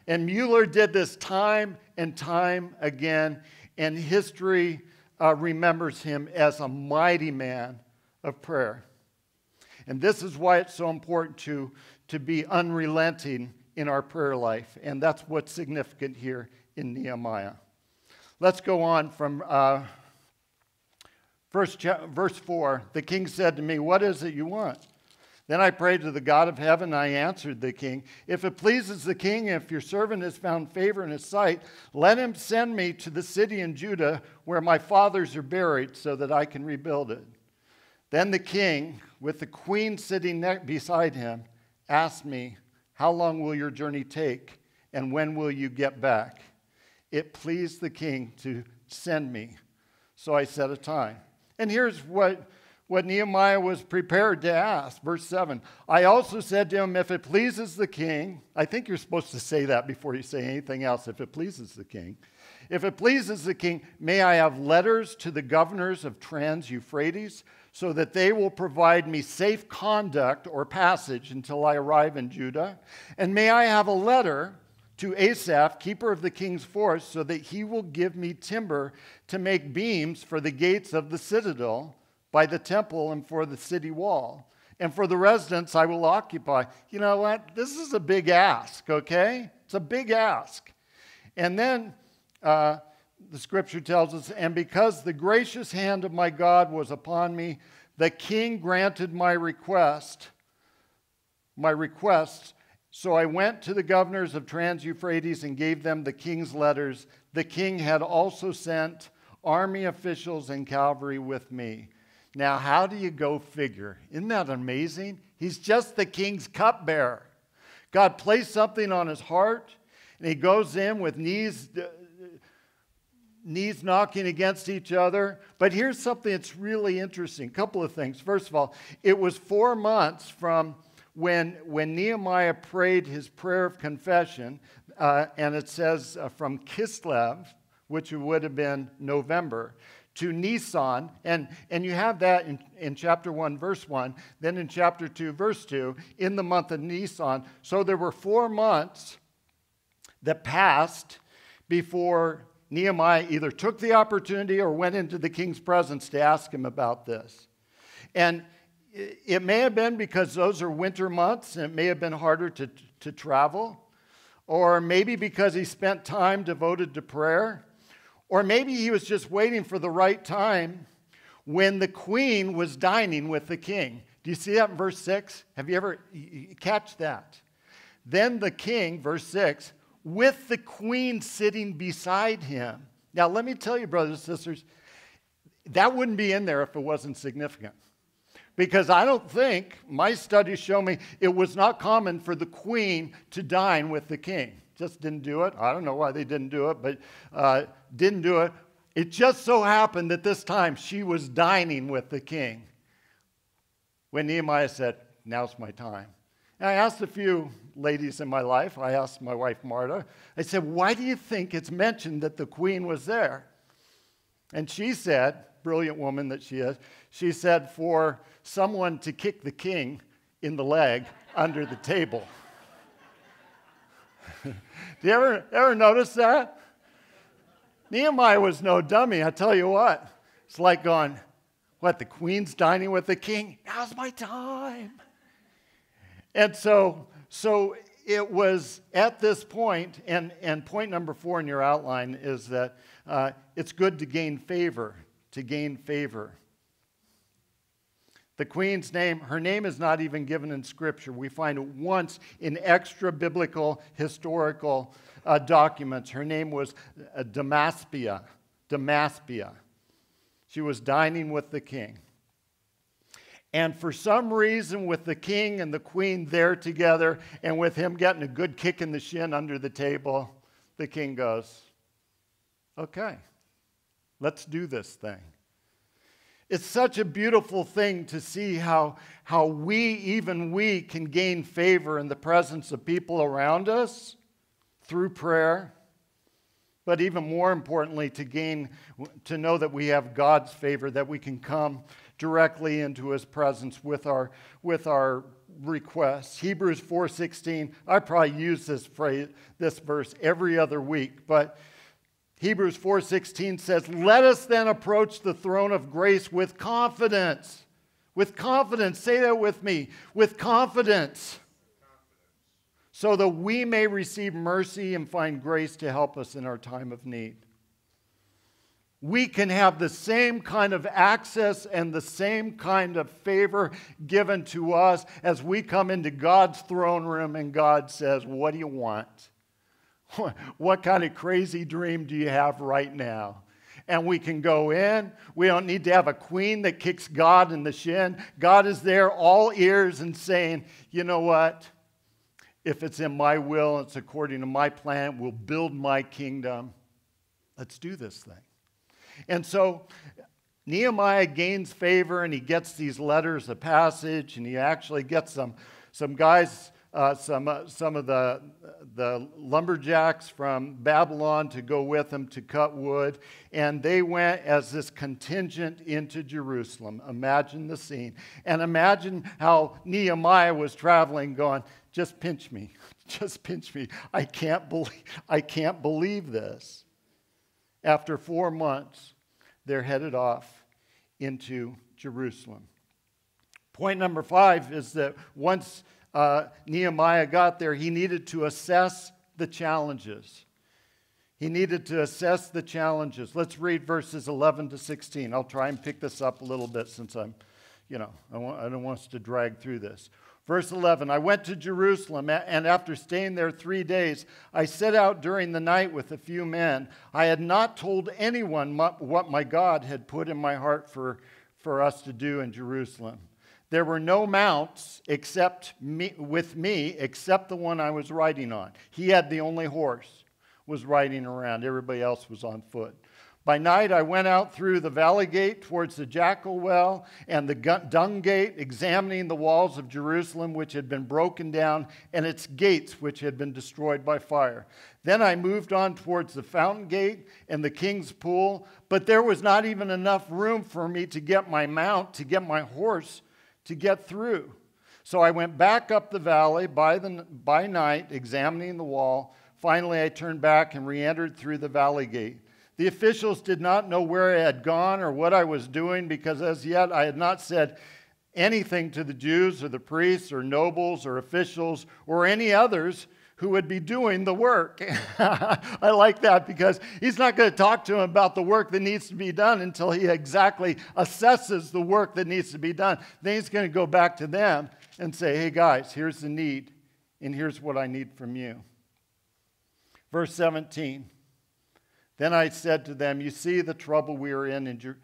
And Mueller did this time and time again, and history uh, remembers him as a mighty man of prayer. And this is why it's so important to, to be unrelenting in our prayer life. And that's what's significant here in Nehemiah. Let's go on from uh, Verse, verse 4 The king said to me, What is it you want? Then I prayed to the God of heaven. I answered the king, If it pleases the king, if your servant has found favor in his sight, let him send me to the city in Judah where my fathers are buried so that I can rebuild it. Then the king, with the queen sitting beside him, asked me, How long will your journey take, and when will you get back? It pleased the king to send me, so I set a time. And here's what, what Nehemiah was prepared to ask. Verse 7 I also said to him, If it pleases the king, I think you're supposed to say that before you say anything else, if it pleases the king. If it pleases the king, may I have letters to the governors of Trans Euphrates so that they will provide me safe conduct or passage until I arrive in Judah? And may I have a letter to Asaph, keeper of the king's force, so that he will give me timber to make beams for the gates of the citadel by the temple and for the city wall. And for the residence I will occupy. You know what? This is a big ask, okay? It's a big ask. And then uh, the scripture tells us, and because the gracious hand of my God was upon me, the king granted my request, my request so I went to the governors of Trans Euphrates and gave them the king's letters. The king had also sent army officials and cavalry with me. Now, how do you go figure? Isn't that amazing? He's just the king's cupbearer. God placed something on his heart, and he goes in with knees, knees knocking against each other. But here's something that's really interesting. A couple of things. First of all, it was four months from when, when Nehemiah prayed his prayer of confession, uh, and it says uh, from Kislev, which would have been November, to Nisan, and, and you have that in, in chapter 1, verse 1, then in chapter 2, verse 2, in the month of Nisan. So there were four months that passed before Nehemiah either took the opportunity or went into the king's presence to ask him about this. And it may have been because those are winter months and it may have been harder to, to travel, or maybe because he spent time devoted to prayer, or maybe he was just waiting for the right time when the queen was dining with the king. Do you see that in verse 6? Have you ever you catch that? Then the king, verse 6, with the queen sitting beside him. Now, let me tell you, brothers and sisters, that wouldn't be in there if it wasn't significant. Because I don't think, my studies show me, it was not common for the queen to dine with the king. Just didn't do it. I don't know why they didn't do it, but uh, didn't do it. It just so happened that this time she was dining with the king when Nehemiah said, now's my time. And I asked a few ladies in my life, I asked my wife Marta, I said, why do you think it's mentioned that the queen was there? And she said, brilliant woman that she is, she said, for someone to kick the king in the leg under the table. do you ever, ever notice that? Nehemiah was no dummy, I tell you what. It's like going, what, the queen's dining with the king? Now's my time. And so, so it was at this point, and, and point number four in your outline is that uh, it's good to gain favor, to gain favor. The queen's name, her name is not even given in Scripture. We find it once in extra biblical historical uh, documents. Her name was uh, Damaspia. Damaspia. She was dining with the king. And for some reason, with the king and the queen there together, and with him getting a good kick in the shin under the table, the king goes, Okay, let's do this thing. It's such a beautiful thing to see how, how we, even we, can gain favor in the presence of people around us through prayer. But even more importantly, to gain, to know that we have God's favor, that we can come directly into his presence with our, with our requests. Hebrews 4:16. I probably use this phrase, this verse every other week, but Hebrews 4:16 says, "Let us then approach the throne of grace with confidence." With confidence, say that with me, with confidence. So that we may receive mercy and find grace to help us in our time of need we can have the same kind of access and the same kind of favor given to us as we come into God's throne room and God says, What do you want? What kind of crazy dream do you have right now? And we can go in. We don't need to have a queen that kicks God in the shin. God is there, all ears, and saying, You know what? If it's in my will, it's according to my plan, we'll build my kingdom. Let's do this thing. And so Nehemiah gains favor and he gets these letters of passage and he actually gets some, some guys, uh, some, uh, some of the, the lumberjacks from Babylon to go with him to cut wood. And they went as this contingent into Jerusalem. Imagine the scene. And imagine how Nehemiah was traveling, going, just pinch me, just pinch me. I can't believe, I can't believe this. After four months, they're headed off into Jerusalem. Point number five is that once uh, Nehemiah got there, he needed to assess the challenges. He needed to assess the challenges. Let's read verses 11 to 16. I'll try and pick this up a little bit since I'm, you know, I, want, I don't want us to drag through this. Verse 11 I went to Jerusalem, and after staying there three days, I set out during the night with a few men. I had not told anyone what my God had put in my heart for, for us to do in Jerusalem. There were no mounts except me, with me, except the one I was riding on. He had the only horse, was riding around. Everybody else was on foot. By night, I went out through the valley gate towards the jackal well and the dung gate, examining the walls of Jerusalem, which had been broken down, and its gates, which had been destroyed by fire. Then I moved on towards the fountain gate and the king's pool, but there was not even enough room for me to get my mount, to get my horse, to get through. So I went back up the valley by, the, by night, examining the wall. Finally, I turned back and re entered through the valley gate. The officials did not know where I had gone or what I was doing because as yet I had not said anything to the Jews or the priests or nobles or officials or any others who would be doing the work. I like that because he's not going to talk to them about the work that needs to be done until he exactly assesses the work that needs to be done. Then he's going to go back to them and say, hey guys, here's the need, and here's what I need from you. Verse 17. Then I said to them, You see the trouble we are in, in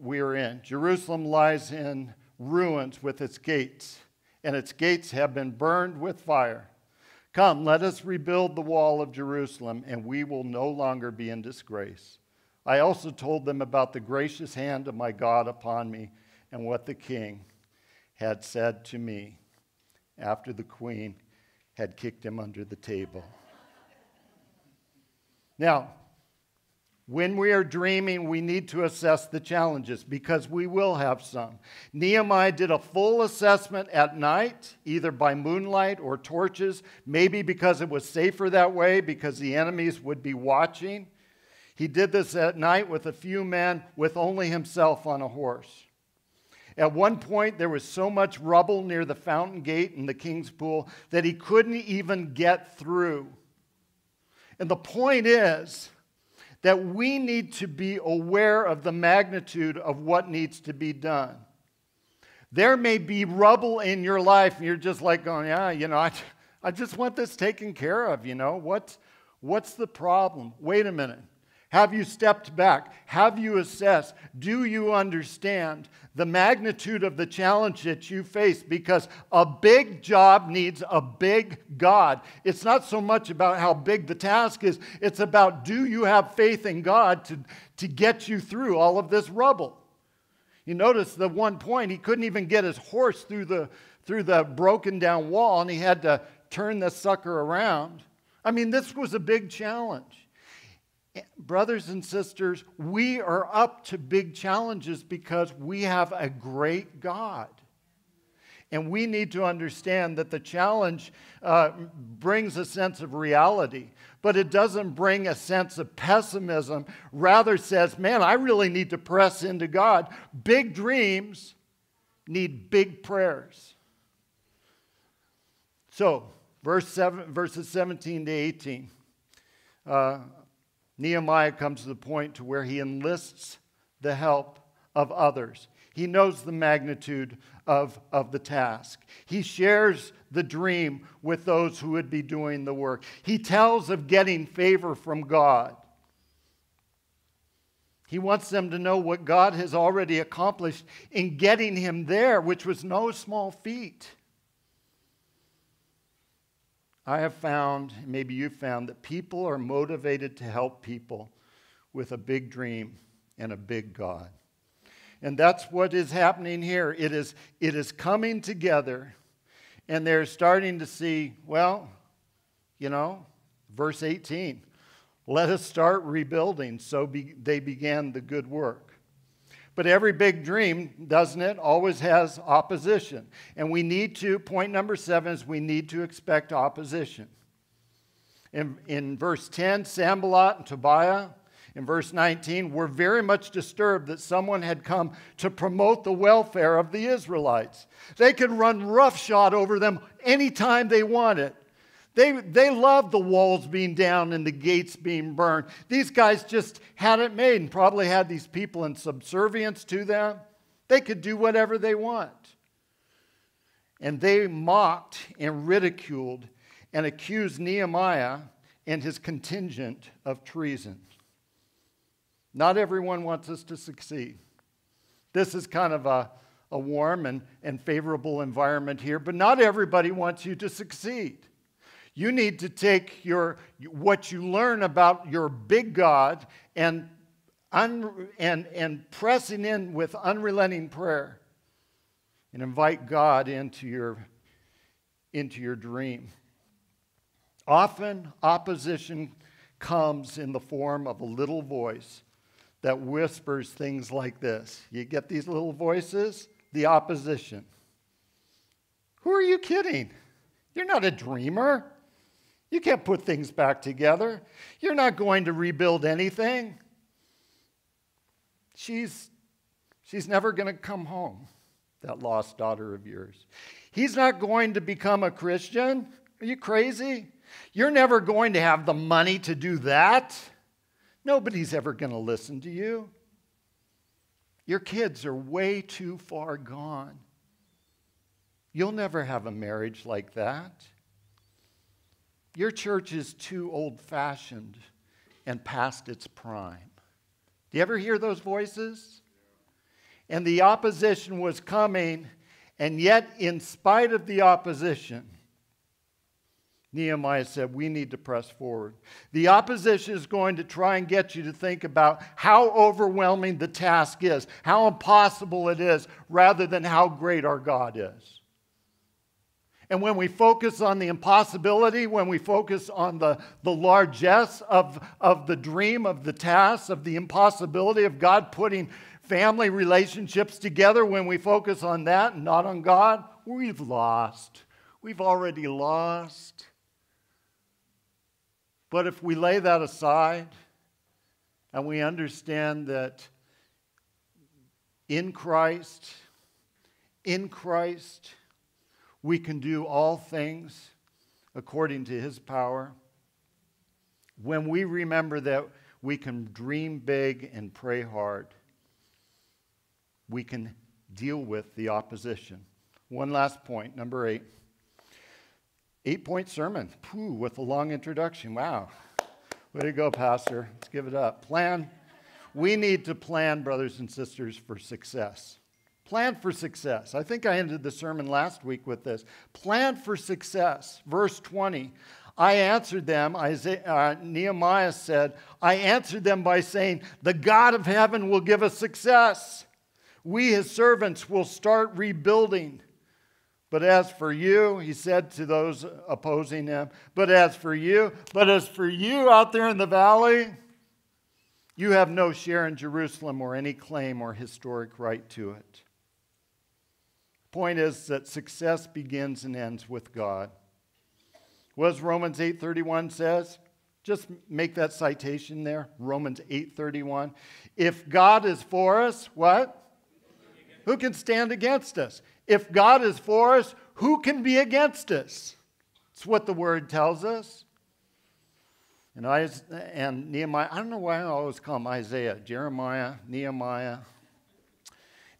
we are in. Jerusalem lies in ruins with its gates, and its gates have been burned with fire. Come, let us rebuild the wall of Jerusalem, and we will no longer be in disgrace. I also told them about the gracious hand of my God upon me and what the king had said to me. after the queen had kicked him under the table. Now, when we are dreaming, we need to assess the challenges because we will have some. Nehemiah did a full assessment at night, either by moonlight or torches, maybe because it was safer that way, because the enemies would be watching. He did this at night with a few men, with only himself on a horse. At one point, there was so much rubble near the fountain gate in the king's pool that he couldn't even get through. And the point is that we need to be aware of the magnitude of what needs to be done. There may be rubble in your life, and you're just like going, Yeah, you know, I, I just want this taken care of, you know. What's, what's the problem? Wait a minute. Have you stepped back? Have you assessed? Do you understand the magnitude of the challenge that you face? Because a big job needs a big God. It's not so much about how big the task is, it's about do you have faith in God to, to get you through all of this rubble? You notice the one point, he couldn't even get his horse through the, through the broken down wall, and he had to turn the sucker around. I mean, this was a big challenge brothers and sisters, we are up to big challenges because we have a great God. And we need to understand that the challenge uh, brings a sense of reality, but it doesn't bring a sense of pessimism. Rather, says, man, I really need to press into God. Big dreams need big prayers. So, verse seven, verses 17 to 18. Uh, Nehemiah comes to the point to where he enlists the help of others. He knows the magnitude of, of the task. He shares the dream with those who would be doing the work. He tells of getting favor from God. He wants them to know what God has already accomplished in getting him there, which was no small feat. I have found, maybe you've found, that people are motivated to help people with a big dream and a big God. And that's what is happening here. It is, it is coming together, and they're starting to see, well, you know, verse 18 let us start rebuilding. So be, they began the good work. But every big dream, doesn't it, always has opposition. And we need to, point number seven is we need to expect opposition. In, in verse 10, Sanballat and Tobiah, in verse 19, were very much disturbed that someone had come to promote the welfare of the Israelites. They could run roughshod over them anytime they wanted. They, they loved the walls being down and the gates being burned. These guys just had it made and probably had these people in subservience to them. They could do whatever they want. And they mocked and ridiculed and accused Nehemiah and his contingent of treason. Not everyone wants us to succeed. This is kind of a, a warm and, and favorable environment here, but not everybody wants you to succeed. You need to take your, what you learn about your big God and, un, and, and pressing in with unrelenting prayer and invite God into your, into your dream. Often, opposition comes in the form of a little voice that whispers things like this. You get these little voices? The opposition. Who are you kidding? You're not a dreamer. You can't put things back together. You're not going to rebuild anything. She's, she's never going to come home, that lost daughter of yours. He's not going to become a Christian. Are you crazy? You're never going to have the money to do that. Nobody's ever going to listen to you. Your kids are way too far gone. You'll never have a marriage like that. Your church is too old fashioned and past its prime. Do you ever hear those voices? And the opposition was coming, and yet, in spite of the opposition, Nehemiah said, We need to press forward. The opposition is going to try and get you to think about how overwhelming the task is, how impossible it is, rather than how great our God is. And when we focus on the impossibility, when we focus on the, the largesse of, of the dream, of the task, of the impossibility of God putting family relationships together, when we focus on that and not on God, we've lost. We've already lost. But if we lay that aside and we understand that in Christ, in Christ, we can do all things according to his power. When we remember that we can dream big and pray hard, we can deal with the opposition. One last point, number eight. Eight point sermon, Pooh, with a long introduction. Wow. Way to go, Pastor. Let's give it up. Plan. We need to plan, brothers and sisters, for success. Plan for success. I think I ended the sermon last week with this. Plan for success. Verse 20. I answered them, Isaiah, uh, Nehemiah said, I answered them by saying, The God of heaven will give us success. We, his servants, will start rebuilding. But as for you, he said to those opposing him, but as for you, but as for you out there in the valley, you have no share in Jerusalem or any claim or historic right to it. Point is that success begins and ends with God. What does Romans 8:31 says? Just make that citation there. Romans 8:31. If God is for us, what? Who can stand against us? If God is for us, who can be against us? It's what the word tells us. And, I, and Nehemiah, I don't know why I always call him Isaiah, Jeremiah, Nehemiah.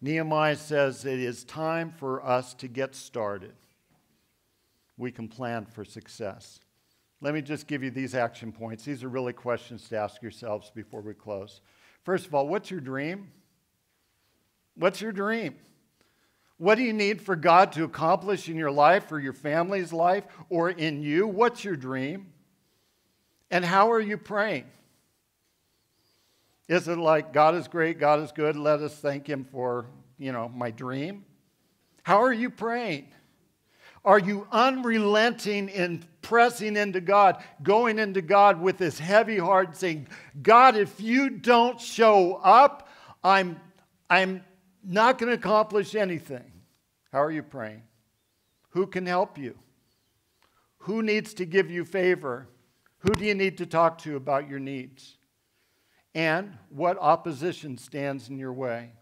Nehemiah says it is time for us to get started. We can plan for success. Let me just give you these action points. These are really questions to ask yourselves before we close. First of all, what's your dream? What's your dream? What do you need for God to accomplish in your life or your family's life or in you? What's your dream? And how are you praying? Is it like God is great, God is good, let us thank him for, you know, my dream? How are you praying? Are you unrelenting in pressing into God, going into God with this heavy heart, saying, God, if you don't show up, I'm, I'm not going to accomplish anything? How are you praying? Who can help you? Who needs to give you favor? Who do you need to talk to about your needs? And what opposition stands in your way.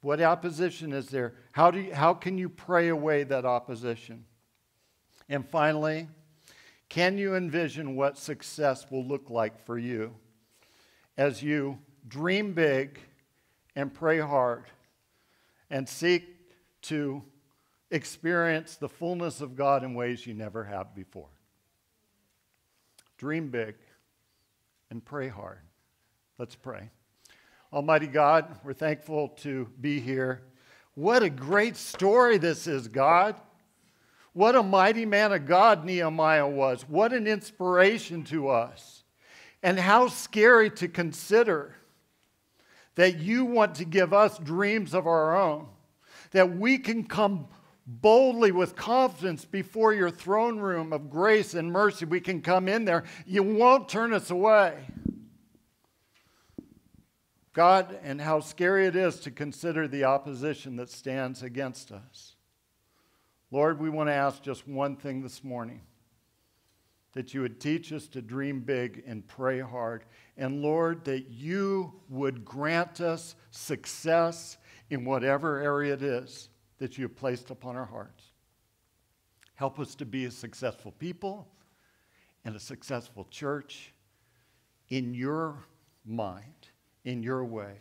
What opposition is there? How, do you, how can you pray away that opposition? And finally, can you envision what success will look like for you as you dream big and pray hard and seek to experience the fullness of God in ways you never have before? Dream big and pray hard. Let's pray. Almighty God, we're thankful to be here. What a great story this is, God. What a mighty man of God Nehemiah was. What an inspiration to us. And how scary to consider that you want to give us dreams of our own, that we can come boldly with confidence before your throne room of grace and mercy. We can come in there. You won't turn us away. God, and how scary it is to consider the opposition that stands against us. Lord, we want to ask just one thing this morning that you would teach us to dream big and pray hard. And Lord, that you would grant us success in whatever area it is that you have placed upon our hearts. Help us to be a successful people and a successful church in your mind, in your way.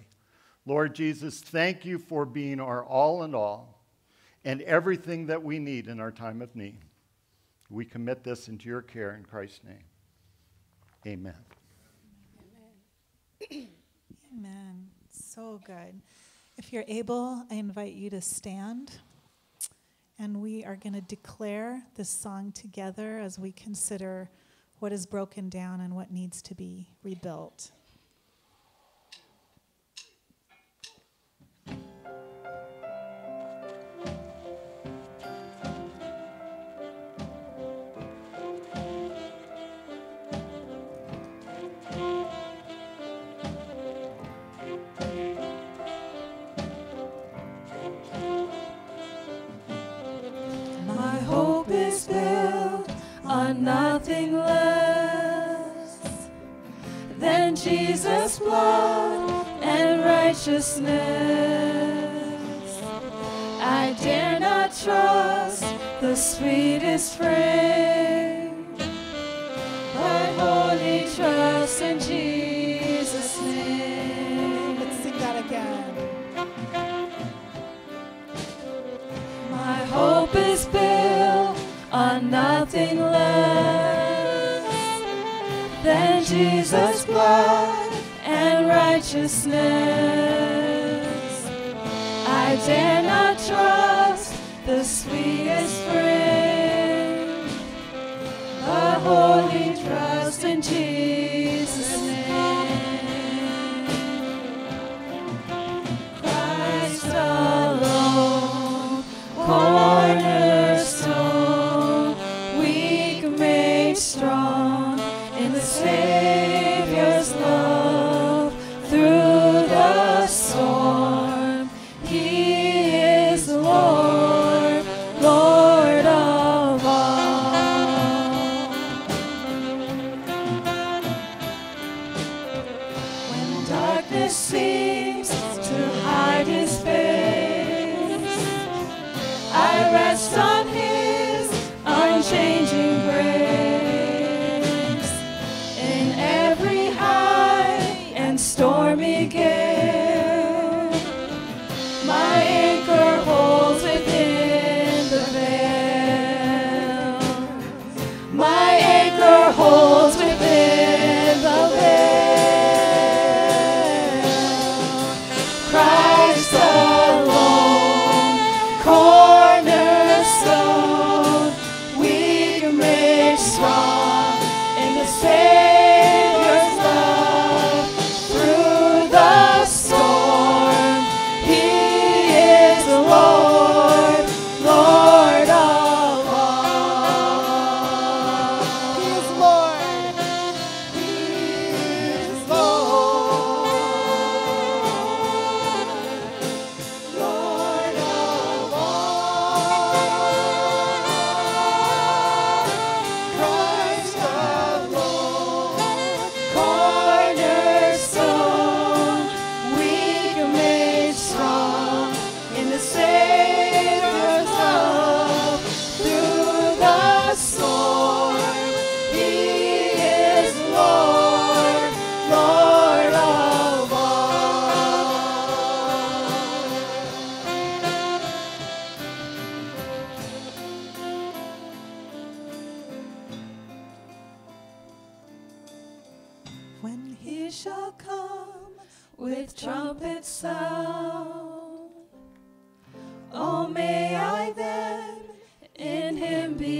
Lord Jesus, thank you for being our all in all and everything that we need in our time of need. We commit this into your care in Christ's name. Amen. Amen. Amen. So good. If you're able, I invite you to stand. And we are going to declare this song together as we consider what is broken down and what needs to be rebuilt. nothing less than Jesus' blood and righteousness. I dare not trust the sweetest frame, I wholly trust in Jesus' name. Let's sing that again. My hope is built on nothing less. Jesus' blood and righteousness. I dare not trust the sweetest friend, but wholly trust in Jesus'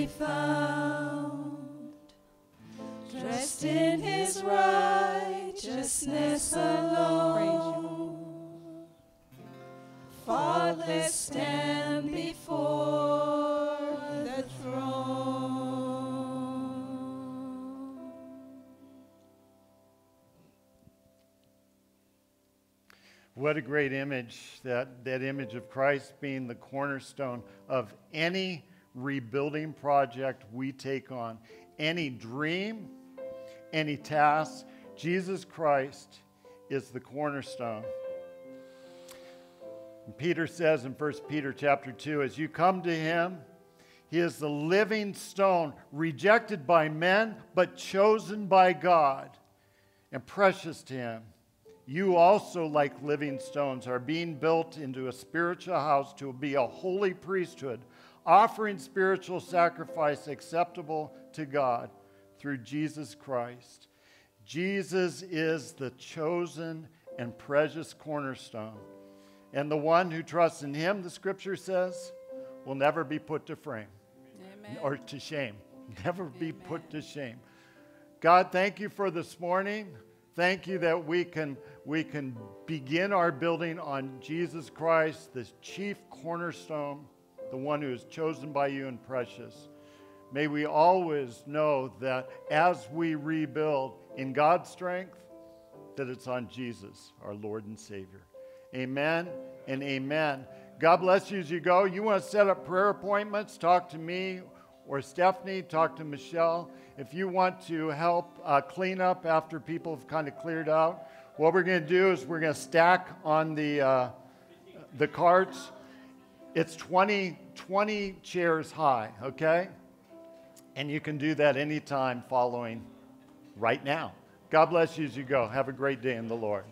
found, dressed in his righteousness alone, faultless stand before the throne. What a great image, that, that image of Christ being the cornerstone of any rebuilding project we take on, any dream, any task. Jesus Christ is the cornerstone. Peter says in 1 Peter chapter 2, as you come to him, he is the living stone, rejected by men, but chosen by God and precious to him. You also, like living stones, are being built into a spiritual house to be a holy priesthood, offering spiritual sacrifice acceptable to God through Jesus Christ. Jesus is the chosen and precious cornerstone. And the one who trusts in him, the scripture says, will never be put to frame or to shame. Never be put to shame. God, thank you for this morning. Thank you that we can, we can begin our building on Jesus Christ, the chief cornerstone, the one who is chosen by you and precious. May we always know that as we rebuild in God's strength, that it's on Jesus, our Lord and Savior. Amen and amen. God bless you as you go. You want to set up prayer appointments, talk to me or Stephanie, talk to Michelle. If you want to help uh, clean up after people have kind of cleared out, What we're going to do is we're going to stack on the, uh, the carts. It's 20, 20 chairs high, okay? And you can do that anytime following right now. God bless you as you go. Have a great day in the Lord.